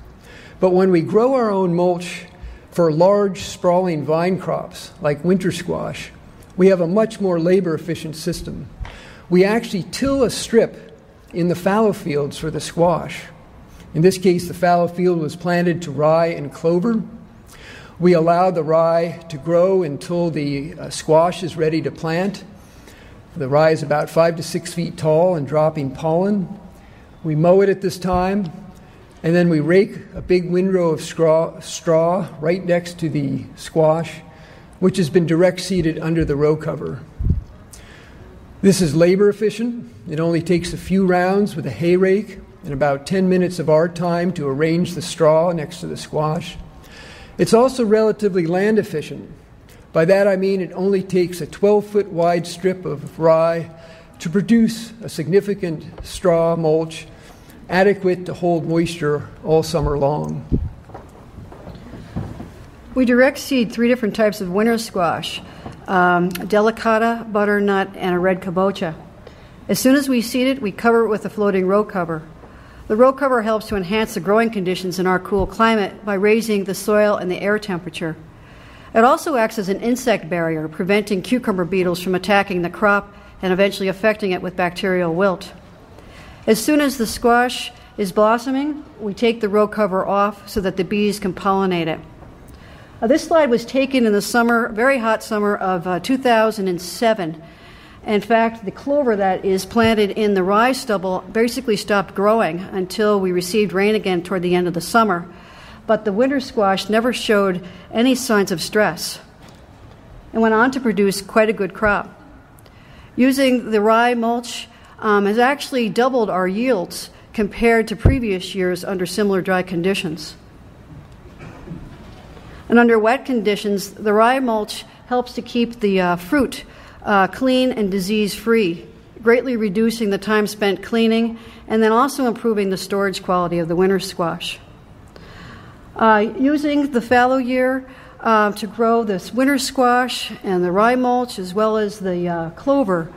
But when we grow our own mulch, for large, sprawling vine crops like winter squash, we have a much more labor efficient system. We actually till a strip in the fallow fields for the squash. In this case, the fallow field was planted to rye and clover. We allow the rye to grow until the uh, squash is ready to plant. The rye is about five to six feet tall and dropping pollen. We mow it at this time and then we rake a big windrow of straw, straw right next to the squash, which has been direct seeded under the row cover. This is labor efficient. It only takes a few rounds with a hay rake and about 10 minutes of our time to arrange the straw next to the squash. It's also relatively land efficient. By that I mean it only takes a 12 foot wide strip of rye to produce a significant straw mulch adequate to hold moisture all summer long. We direct seed three different types of winter squash um, delicata, butternut, and a red kabocha. As soon as we seed it, we cover it with a floating row cover. The row cover helps to enhance the growing conditions in our cool climate by raising the soil and the air temperature. It also acts as an insect barrier, preventing cucumber beetles from attacking the crop and eventually affecting it with bacterial wilt. As soon as the squash is blossoming, we take the row cover off so that the bees can pollinate it. Uh, this slide was taken in the summer, very hot summer of uh, 2007. In fact, the clover that is planted in the rye stubble basically stopped growing until we received rain again toward the end of the summer. But the winter squash never showed any signs of stress and went on to produce quite a good crop. Using the rye mulch, um, has actually doubled our yields compared to previous years under similar dry conditions. And under wet conditions, the rye mulch helps to keep the uh, fruit uh, clean and disease free, greatly reducing the time spent cleaning and then also improving the storage quality of the winter squash. Uh, using the fallow year uh, to grow this winter squash and the rye mulch as well as the uh, clover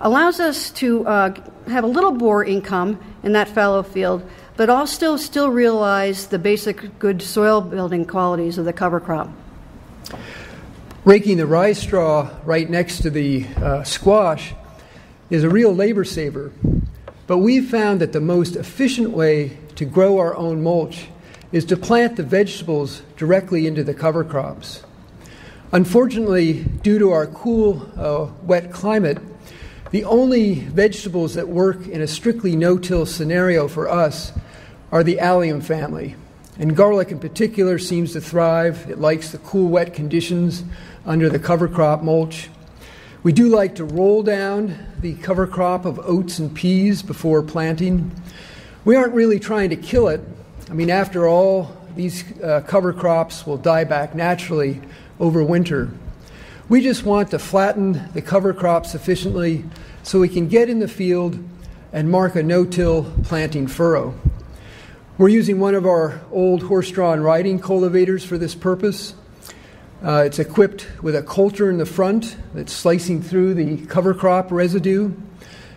allows us to uh, have a little more income in that fallow field, but also still still realize the basic good soil building qualities of the cover crop. Raking the rye straw right next to the uh, squash is a real labor saver, but we've found that the most efficient way to grow our own mulch is to plant the vegetables directly into the cover crops. Unfortunately, due to our cool, uh, wet climate, the only vegetables that work in a strictly no till scenario for us are the allium family. And garlic in particular seems to thrive. It likes the cool, wet conditions under the cover crop mulch. We do like to roll down the cover crop of oats and peas before planting. We aren't really trying to kill it. I mean, after all, these uh, cover crops will die back naturally over winter. We just want to flatten the cover crop sufficiently so we can get in the field and mark a no till planting furrow. We're using one of our old horse drawn riding cultivators for this purpose. Uh, it's equipped with a coulter in the front that's slicing through the cover crop residue.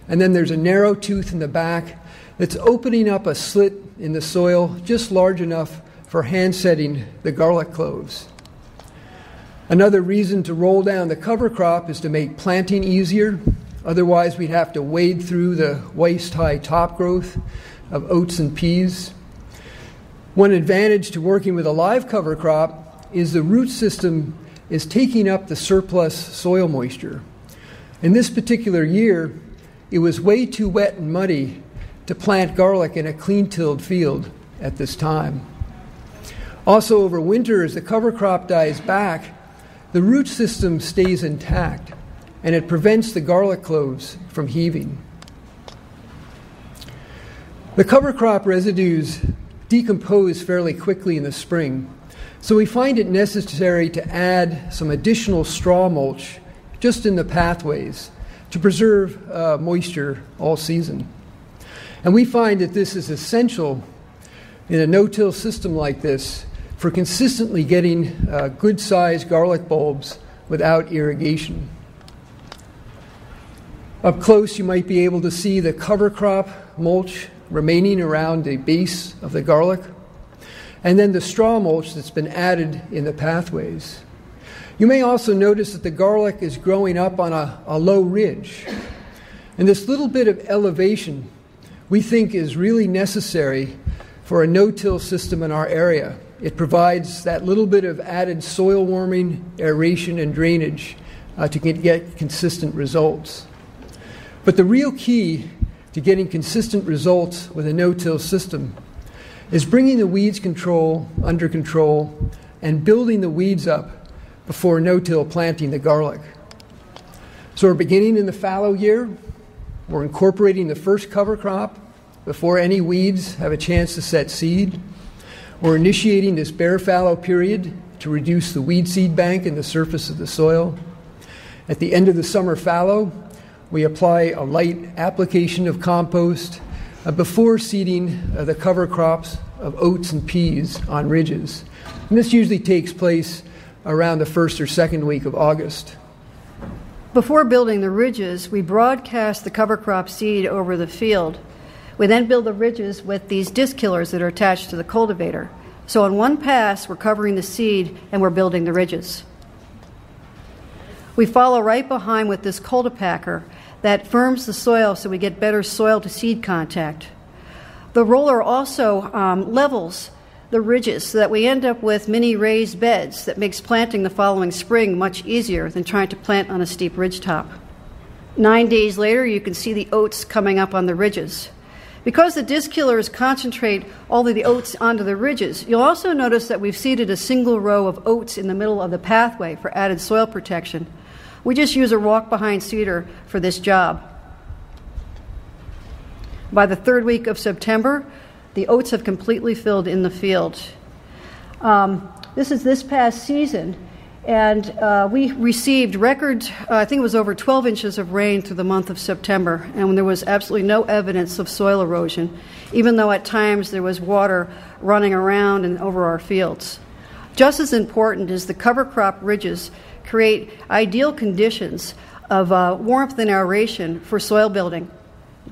And then there's a narrow tooth in the back that's opening up a slit in the soil just large enough for hand setting the garlic cloves. Another reason to roll down the cover crop is to make planting easier. Otherwise, we'd have to wade through the waist high top growth of oats and peas. One advantage to working with a live cover crop is the root system is taking up the surplus soil moisture. In this particular year, it was way too wet and muddy to plant garlic in a clean tilled field at this time. Also, over winter, as the cover crop dies back, the root system stays intact and it prevents the garlic cloves from heaving. The cover crop residues decompose fairly quickly in the spring, so we find it necessary to add some additional straw mulch just in the pathways to preserve uh, moisture all season. And we find that this is essential in a no till system like this for consistently getting uh, good sized garlic bulbs without irrigation. Up close, you might be able to see the cover crop mulch remaining around the base of the garlic, and then the straw mulch that's been added in the pathways. You may also notice that the garlic is growing up on a, a low ridge. And this little bit of elevation we think is really necessary for a no till system in our area. It provides that little bit of added soil warming, aeration, and drainage uh, to get, get consistent results. But the real key to getting consistent results with a no till system is bringing the weeds control under control and building the weeds up before no till planting the garlic. So we're beginning in the fallow year. We're incorporating the first cover crop before any weeds have a chance to set seed. We're initiating this bare fallow period to reduce the weed seed bank in the surface of the soil. At the end of the summer fallow, we apply a light application of compost uh, before seeding uh, the cover crops of oats and peas on ridges. And this usually takes place around the first or second week of August. Before building the ridges, we broadcast the cover crop seed over the field we then build the ridges with these disc hillers that are attached to the cultivator. So on one pass, we're covering the seed and we're building the ridges. We follow right behind with this cultipacker that firms the soil so we get better soil to seed contact. The roller also um, levels the ridges so that we end up with mini raised beds that makes planting the following spring much easier than trying to plant on a steep ridge top. Nine days later, you can see the oats coming up on the ridges. Because the disc hillers concentrate all of the oats onto the ridges, you'll also notice that we've seeded a single row of oats in the middle of the pathway for added soil protection. We just use a walk behind seeder for this job. By the third week of September, the oats have completely filled in the field. Um, this is this past season, And uh, we received record, uh, I think it was over 12 inches of rain through the month of September, and there was absolutely no evidence of soil erosion, even though at times there was water running around and over our fields. Just as important is the cover crop ridges create ideal conditions of uh, warmth and aeration for soil building.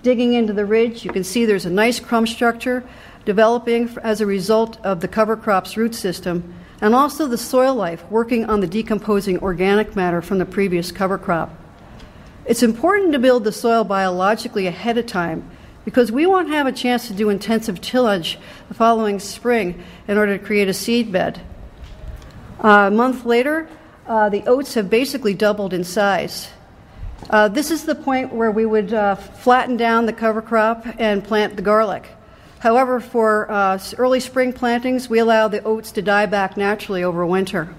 Digging into the ridge, you can see there's a nice crumb structure developing as a result of the cover crop's root system and also the soil life working on the decomposing organic matter from the previous cover crop. It's important to build the soil biologically ahead of time because we won't have a chance to do intensive tillage the following spring in order to create a seed bed. Uh, a month later, uh, the oats have basically doubled in size. Uh, this is the point where we would uh, flatten down the cover crop and plant the garlic. However, for uh, early spring plantings, we allow the oats to die back naturally over winter.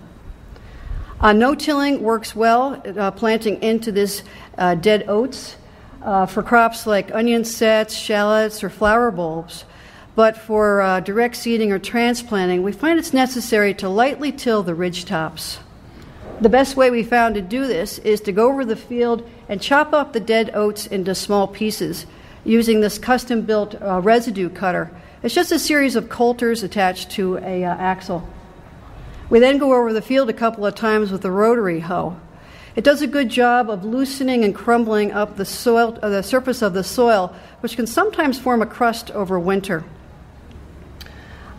Uh, no tilling works well, uh, planting into this dead oats for crops like onion sets, shallots, or flower bulbs. But for uh, direct seeding or transplanting, we find it's necessary to lightly till the ridge tops. The best way we found to do this is to go over the field and chop up the dead oats into small pieces using this custom built uh, residue cutter. It's just a series of coulters attached to a uh, axle. We then go over the field a couple of times with a rotary hoe. It does a good job of loosening and crumbling up the soil, uh, the surface of the soil, which can sometimes form a crust over winter.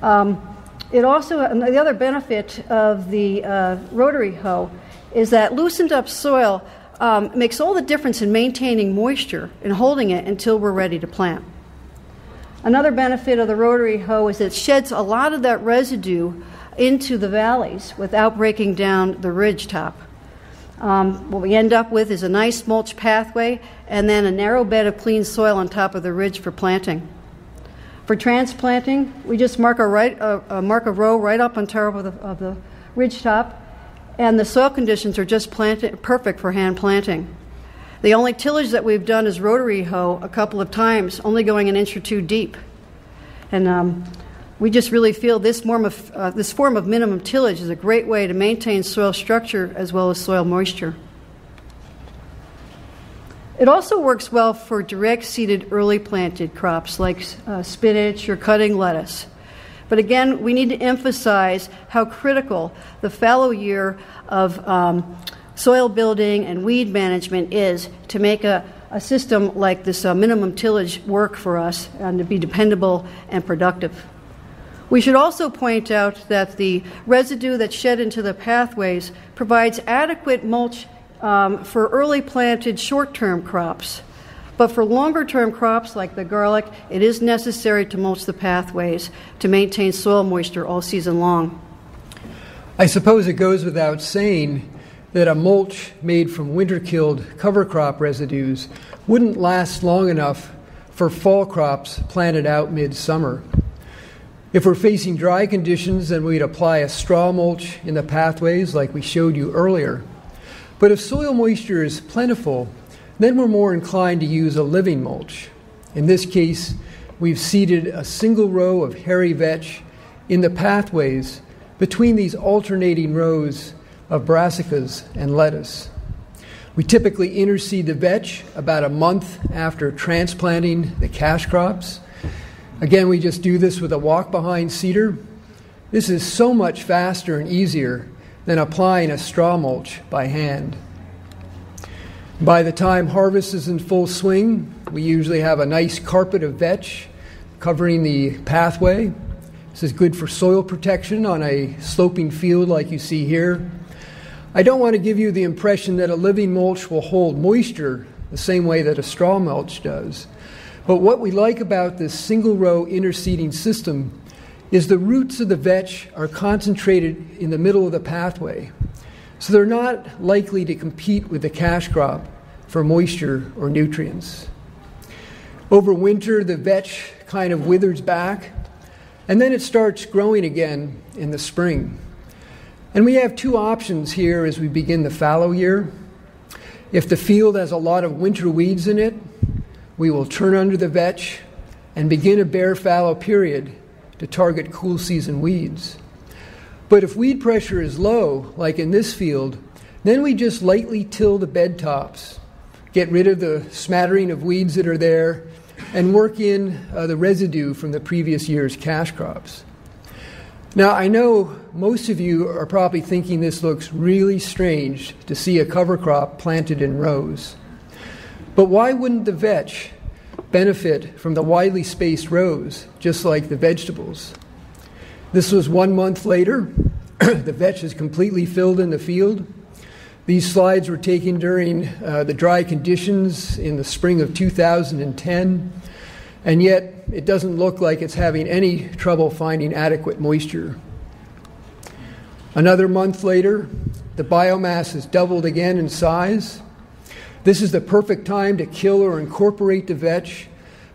Um, it also, the other benefit of the uh, rotary hoe is that loosened up soil um, makes all the difference in maintaining moisture and holding it until we're ready to plant. Another benefit of the rotary hoe is it sheds a lot of that residue into the valleys without breaking down the ridge top. Um, what we end up with is a nice mulch pathway and then a narrow bed of clean soil on top of the ridge for planting. For transplanting, we just mark a, right, mark a row right up on top of the, of the ridge top and the soil conditions are just perfect for hand planting. The only tillage that we've done is rotary hoe a couple of times, only going an inch or two deep. And um, we just really feel this form, of, uh, this form of minimum tillage is a great way to maintain soil structure as well as soil moisture. It also works well for direct seeded early planted crops like uh, spinach or cutting lettuce. But again, we need to emphasize how critical the fallow year of um, soil building and weed management is to make a, a system like this uh, minimum tillage work for us and to be dependable and productive. We should also point out that the residue that's shed into the pathways provides adequate mulch um, for early planted short term crops. But for longer term crops like the garlic, it is necessary to mulch the pathways to maintain soil moisture all season long. I suppose it goes without saying that a mulch made from winter killed cover crop residues wouldn't last long enough for fall crops planted out midsummer. If we're facing dry conditions, then we'd apply a straw mulch in the pathways like we showed you earlier. But if soil moisture is plentiful, then we're more inclined to use a living mulch. In this case, we've seeded a single row of hairy vetch in the pathways between these alternating rows of brassicas and lettuce. We typically interseed the vetch about a month after transplanting the cash crops. Again, we just do this with a walk behind seeder. This is so much faster and easier than applying a straw mulch by hand. By the time harvest is in full swing, we usually have a nice carpet of vetch covering the pathway. This is good for soil protection on a sloping field like you see here. I don't want to give you the impression that a living mulch will hold moisture the same way that a straw mulch does. But what we like about this single row interseeding system is the roots of the vetch are concentrated in the middle of the pathway. So they're not likely to compete with the cash crop for moisture or nutrients. Over winter, the vetch kind of withers back, and then it starts growing again in the spring. And we have two options here as we begin the fallow year. If the field has a lot of winter weeds in it, we will turn under the vetch and begin a bare fallow period to target cool season weeds. But if weed pressure is low, like in this field, then we just lightly till the bed tops, get rid of the smattering of weeds that are there, and work in uh, the residue from the previous year's cash crops. Now, I know most of you are probably thinking this looks really strange to see a cover crop planted in rows. But why wouldn't the vetch benefit from the widely spaced rows, just like the vegetables? This was one month later. [clears throat] the vetch is completely filled in the field. These slides were taken during uh, the dry conditions in the spring of 2010, and yet it doesn't look like it's having any trouble finding adequate moisture. Another month later, the biomass has doubled again in size. This is the perfect time to kill or incorporate the vetch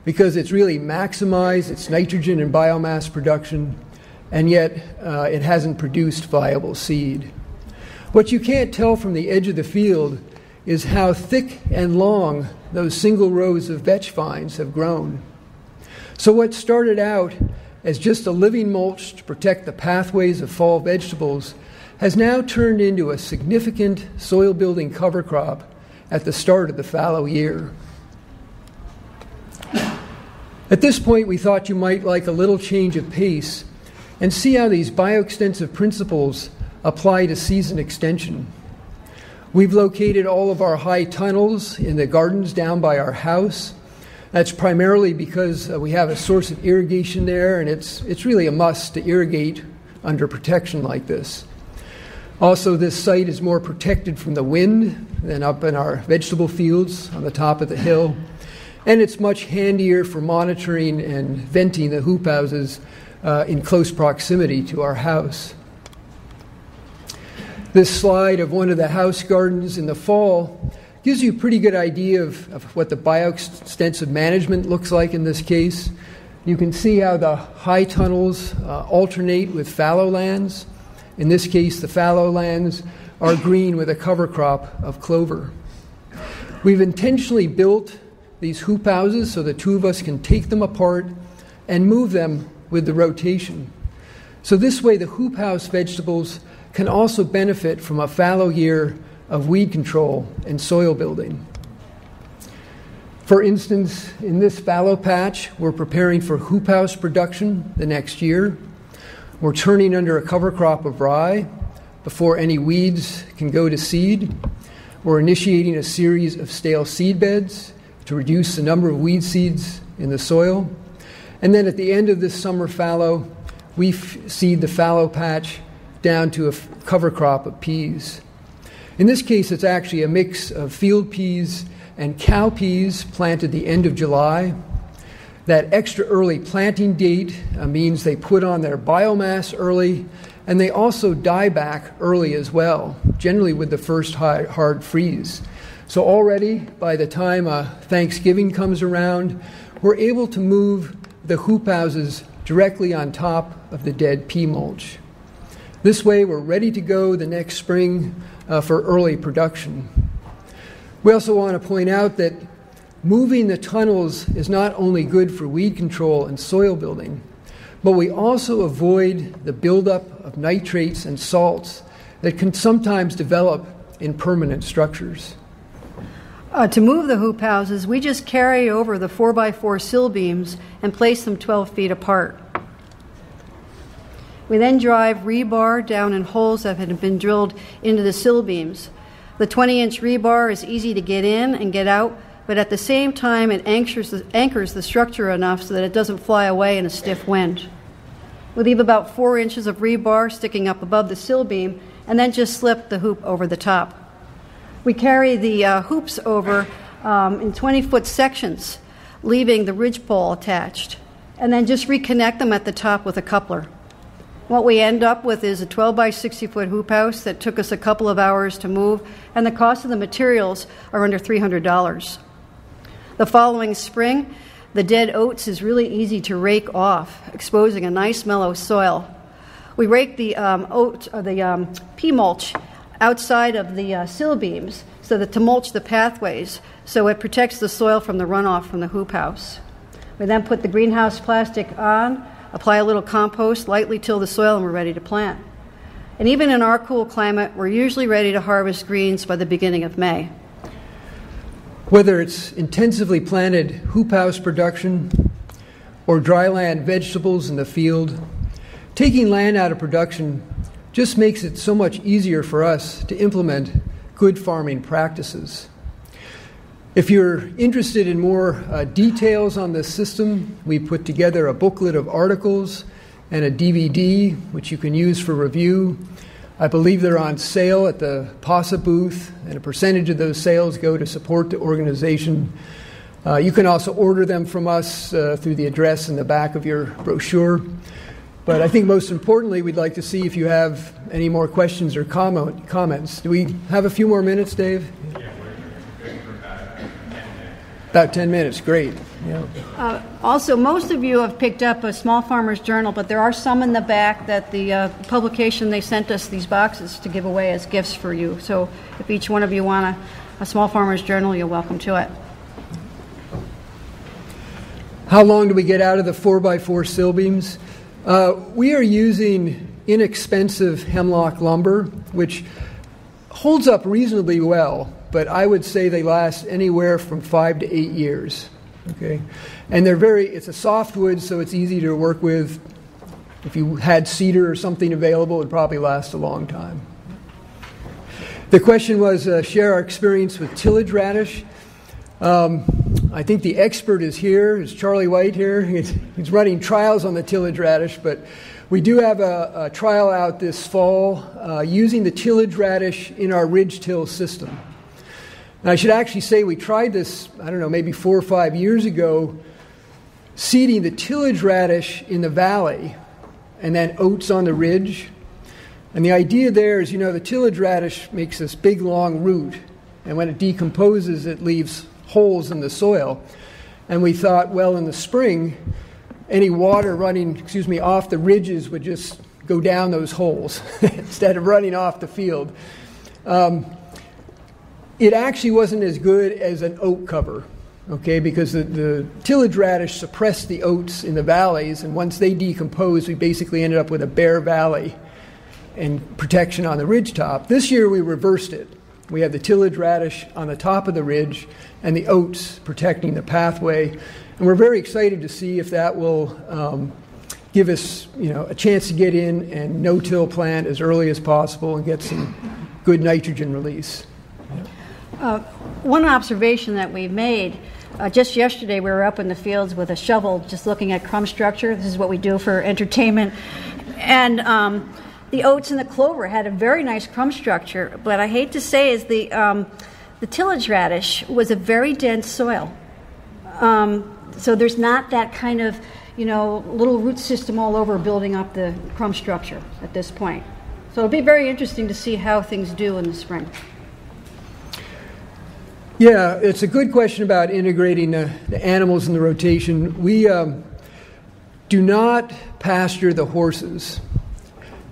because it's really maximized its nitrogen and biomass production and yet uh, it hasn't produced viable seed. What you can't tell from the edge of the field is how thick and long those single rows of vetch vines have grown. So, what started out as just a living mulch to protect the pathways of fall vegetables has now turned into a significant soil building cover crop at the start of the fallow year. At this point, we thought you might like a little change of pace and see how these bioextensive principles apply to season extension. We've located all of our high tunnels in the gardens down by our house. That's primarily because uh, we have a source of irrigation there, and it's, it's really a must to irrigate under protection like this. Also, this site is more protected from the wind than up in our vegetable fields on the top of the hill, and it's much handier for monitoring and venting the hoop houses uh, in close proximity to our house. This slide of one of the house gardens in the fall gives you a pretty good idea of, of what the bioextensive management looks like in this case. You can see how the high tunnels uh, alternate with fallow lands. In this case, the fallow lands are green with a cover crop of clover. We've intentionally built these hoop houses so the two of us can take them apart and move them with the rotation. So, this way, the hoop house vegetables can also benefit from a fallow year of weed control and soil building. For instance, in this fallow patch, we're preparing for hoop house production the next year. We're turning under a cover crop of rye before any weeds can go to seed. We're initiating a series of stale seed beds to reduce the number of weed seeds in the soil. And then at the end of this summer fallow, we seed the fallow patch down to a cover crop of peas. In this case, it's actually a mix of field peas and cow peas planted the end of July. That extra early planting date uh, means they put on their biomass early and they also die back early as well, generally with the first high, hard freeze. So, already by the time uh, Thanksgiving comes around, we're able to move the hoop houses directly on top of the dead pea mulch. This way, we're ready to go the next spring uh, for early production. We also want to point out that moving the tunnels is not only good for weed control and soil building, but we also avoid the buildup of nitrates and salts that can sometimes develop in permanent structures. Uh, to move the hoop houses, we just carry over the 4x4 sill beams and place them 12 feet apart. We then drive rebar down in holes that have been drilled into the sill beams. The 20 inch rebar is easy to get in and get out, but at the same time, it anchors the, anchors the structure enough so that it doesn't fly away in a stiff wind. We leave about four inches of rebar sticking up above the sill beam and then just slip the hoop over the top. We carry the uh, hoops over um, in 20 foot sections, leaving the ridge pole attached, and then just reconnect them at the top with a coupler. What we end up with is a 12 by 60 foot hoop house that took us a couple of hours to move, and the cost of the materials are under $300. The following spring, the dead oats is really easy to rake off, exposing a nice mellow soil. We rake the um, oat, or the um, pea mulch outside of the uh, sill beams so that to mulch the pathways so it protects the soil from the runoff from the hoop house. We then put the greenhouse plastic on, apply a little compost, lightly till the soil, and we're ready to plant. And even in our cool climate, we're usually ready to harvest greens by the beginning of May. Whether it's intensively planted hoop house production or dryland vegetables in the field, taking land out of production just makes it so much easier for us to implement good farming practices. If you're interested in more uh, details on this system, we put together a booklet of articles and a DVD which you can use for review. I believe they're on sale at the PASA booth, and a percentage of those sales go to support the organization. Uh, you can also order them from us uh, through the address in the back of your brochure. But I think most importantly, we'd like to see if you have any more questions or comment, comments. Do we have a few more minutes, Dave? Yeah, we're good for about 10 minutes. About 10 minutes, great. Yeah. Uh, also, most of you have picked up a Small Farmers Journal, but there are some in the back that the uh, publication they sent us these boxes to give away as gifts for you. So if each one of you want a, a Small Farmers Journal, you're welcome to it. How long do we get out of the 4x4 sill beams? Uh, we are using inexpensive hemlock lumber, which holds up reasonably well, but I would say they last anywhere from five to eight years. Okay, and they're very. It's a softwood, so it's easy to work with. If you had cedar or something available, it'd probably last a long time. The question was uh, share our experience with tillage radish. Um, I think the expert is here. Is Charlie White here? [laughs] He's, he's running trials on the tillage radish, but we do have a, a trial out this fall uh, using the tillage radish in our ridge till system. And I should actually say we tried this, I don't know, maybe four or five years ago, seeding the tillage radish in the valley and then oats on the ridge. And the idea there is, you know, the tillage radish makes this big long root, and when it decomposes, it leaves holes in the soil. And we thought, well, in the spring, any water running, excuse me, off the ridges would just go down those holes [laughs] instead of running off the field. Um, it actually wasn't as good as an oat cover, okay, because the, the tillage radish suppressed the oats in the valleys, and once they decomposed, we basically ended up with a bare valley and protection on the ridge top. This year we reversed it. We have the tillage radish on the top of the ridge and the oats protecting the pathway. And we're very excited to see if that will um, give us you know, a chance to get in and no till plant as early as possible and get some good nitrogen release. Uh, one observation that we made uh, just yesterday, we were up in the fields with a shovel just looking at crumb structure. This is what we do for entertainment. And um, the oats and the clover had a very nice crumb structure, but I hate to say is the, um, the tillage radish was a very dense soil. Um, so there's not that kind of, you know, little root system all over building up the crumb structure at this point. So it'll be very interesting to see how things do in the spring. Yeah, it's a good question about integrating the, the animals in the rotation. We um, do not pasture the horses.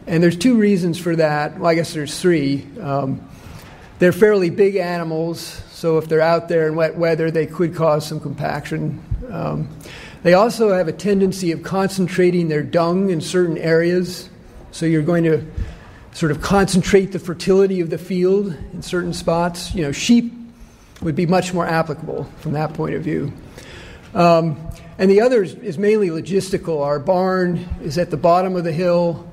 And there's two reasons for that. Well, I guess there's three. Um, they're fairly big animals, so if they're out there in wet weather, they could cause some compaction. Um, they also have a tendency of concentrating their dung in certain areas, so you're going to sort of concentrate the fertility of the field in certain spots. You know, sheep would be much more applicable from that point of view. Um, and the other is, is, mainly logistical. Our barn is at the bottom of the hill.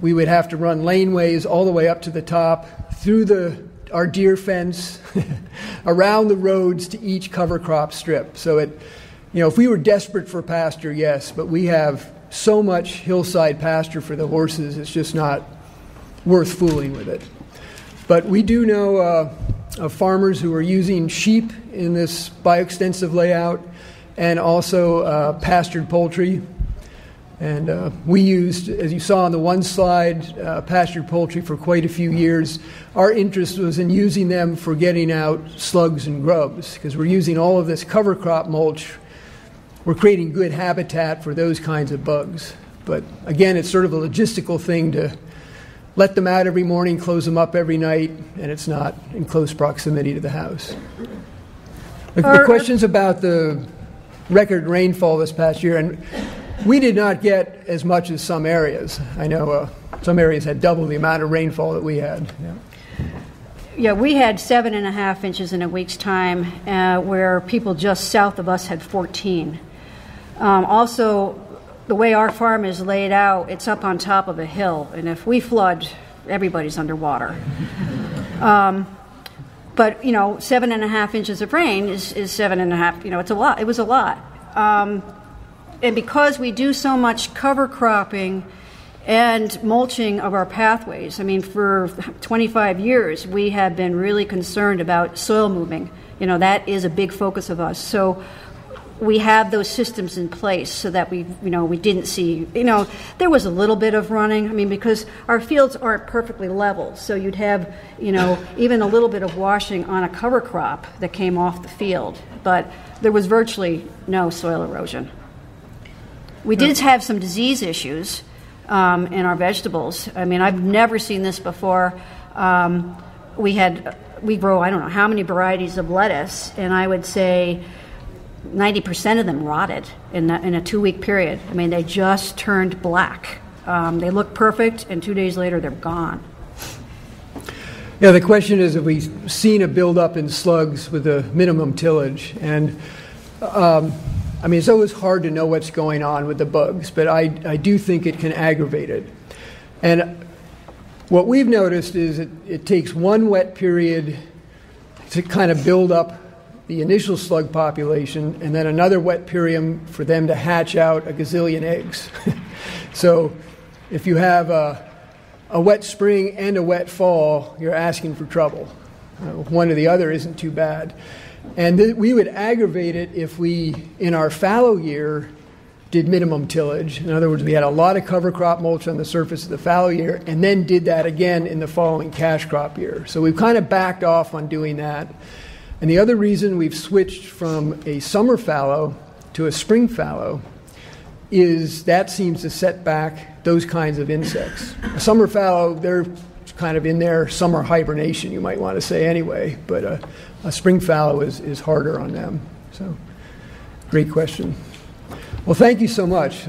We would have to run laneways all the way up to the top through the, our deer fence, [laughs] around the roads to each cover crop strip. So it, you know, if we were desperate for pasture, yes, but we have so much hillside pasture for the horses, it's just not worth fooling with it. But we do know uh, of farmers who are using sheep in this bioextensive layout and also uh, pastured poultry. And uh, we used, as you saw on the one slide, uh, pastured poultry for quite a few years. Our interest was in using them for getting out slugs and grubs because we're using all of this cover crop mulch. We're creating good habitat for those kinds of bugs. But again, it's sort of a logistical thing to let them out every morning, close them up every night, and it's not in close proximity to the house. The, the questions about the record rainfall this past year, and we did not get as much as some areas. I know uh, some areas had double the amount of rainfall that we had. Yeah. Yeah, we had seven and a half inches in a week's time, uh, where people just south of us had 14. Um, also, the way our farm is laid out, it's up on top of a hill, and if we flood, everybody's underwater. [laughs] Um, but you know, seven and a half inches of rain is, is seven and a half. You know, it's a lot. It was a lot. Um, and because we do so much cover cropping and mulching of our pathways, I mean, for 25 years, we have been really concerned about soil moving. You know, that is a big focus of us. So we have those systems in place so that we, you know, we didn't see, you know, there was a little bit of running. I mean, because our fields aren't perfectly level, so you'd have, you know, [laughs] even a little bit of washing on a cover crop that came off the field, but there was virtually no soil erosion. We did have some disease issues um, in our vegetables. I mean, I've never seen this before. Um, we had, we grow, I don't know how many varieties of lettuce, and I would say 90% of them rotted in, in a two week period. I mean, they just turned black. Um, they look perfect, and two days later, they're gone. Yeah, the question is have we seen a buildup in slugs with the minimum tillage? And um, I mean, it's always hard to know what's going on with the bugs, but I, I do think it can aggravate it. And what we've noticed is it, it takes one wet period to kind of build up the initial slug population, and then another wet period for them to hatch out a gazillion eggs. [laughs] so if you have a, a, wet spring and a wet fall, you're asking for trouble. Uh, one or the other isn't too bad. And th- we would aggravate it if we, in our fallow year, did minimum tillage. In other words, we had a lot of cover crop mulch on the surface of the fallow year and then did that again in the following cash crop year. So we've kind of backed off on doing that. And the other reason we've switched from a summer fallow to a spring fallow is that seems to set back those kinds of insects. A summer fallow, they're kind of in their summer hibernation, you might want to say anyway, but a, a spring fallow is, is harder on them. So, great question. Well, thank you so much.